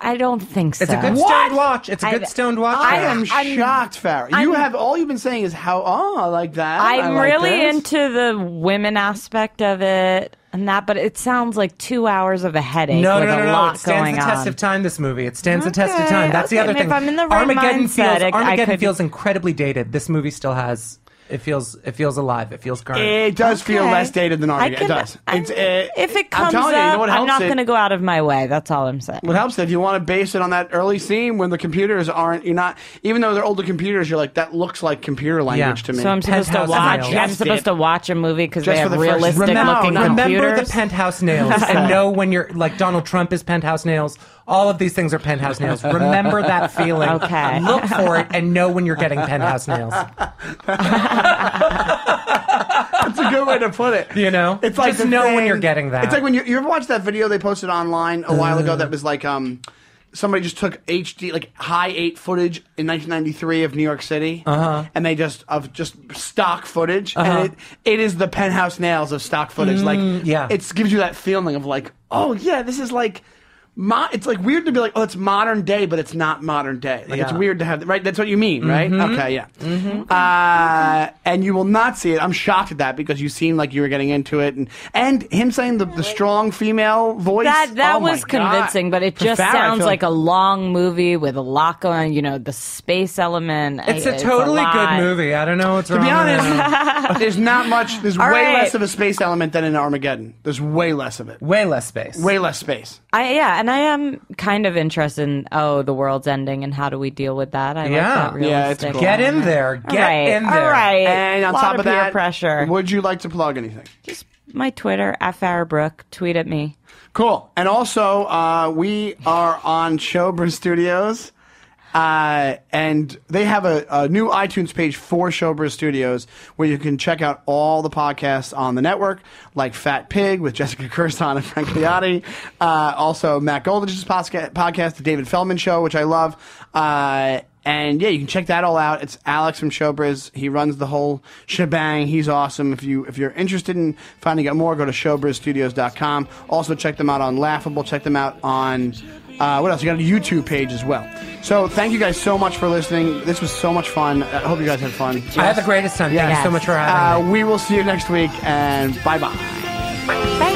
I don't think so. It's a good What? stoned watch. It's a good I- stoned watch. I am I'm- shocked, Farrah. You I'm- have all you've been saying is how oh, I like that. I I'm like really this. into the women aspect of it and that, but it sounds like two hours of a headache No, with no, no, a no. lot It stands going the test on. of time. This movie. It stands the test of time. That's the okay, other and thing. if I'm in the right Armageddon mindset, feels. I- I Armageddon could- feels incredibly dated. This movie still has. It feels. It feels alive. It feels current. It does feel less dated than I Armageddon. can- It does. It's, uh, if it I'm comes telling you, you know up, what I'm not going to go out of my way. That's all I'm saying. What helps if you want to base it on that early scene when the computers aren't you're not even though they're older computers you're like that looks like computer language to me. So I'm supposed to watch. nails. I'm supposed to watch a movie because they have the realistic Remember, looking remember computers. the penthouse nails and know when you're like Donald Trump is penthouse nails. All of these things are penthouse nails. Remember that feeling. Okay. Look for it and know when you're getting penthouse nails. That's a good way to put it. You know? It's like Just the know when you're getting that. It's like when you, you ever watched that video they posted online a while ago that was like um somebody just took HD like Hi8 footage in 1993 of New York City, uh-huh. and they just of just stock footage, and it, it is the penthouse nails of stock footage. like yeah. it gives you that feeling of like oh yeah, this is like. Mo- it's like weird to be like, oh, it's modern day, but it's not modern day. Like it's weird to have, right? That's what you mean, right? Okay, yeah. Uh, and you will not see it. I'm shocked at that because you seem like you were getting into it, and and him saying the, the strong female voice. That that oh my was God. convincing, but it just Farrah, sounds feel like a long movie with a lot going. on. You know, the space element. It's I- a totally good movie. I don't know what's To wrong. be with honest, there's not much. There's All way right. less of a space element than in Armageddon. There's way less of it. way less space. Way less space. I yeah, and I am kind of interested in oh, the world's ending and how do we deal with that? I Yeah. like that Yeah, it's realistic. cool. Get in there. Get All right, in there. All right. And on top of, peer that, pressure. Would you like to plug anything? Just my Twitter at Farrahbrook. Tweet at me. Cool. And also, uh, we are on Showbiz Studios. Uh, and they have a, a new iTunes page for Showbiz Studios where you can check out all the podcasts on the network, like Fat Pig with Jessica Kirsten and Frank Liotti. Uh, also, Matt Goldrich's podcast, The David Feldman Show, which I love. Uh, and yeah, you can check that all out. It's Alex from Showbiz. He runs the whole shebang. He's awesome. If you if you're interested in finding out more, go to showbizstudios.com. Also check them out on Laughable. Check them out on Uh, what else? You got a YouTube page as well. So thank you guys so much for listening. This was so much fun. I hope you guys had fun. I had the greatest time. Thank you so much for having Uh, me. we will see you next week, and bye bye.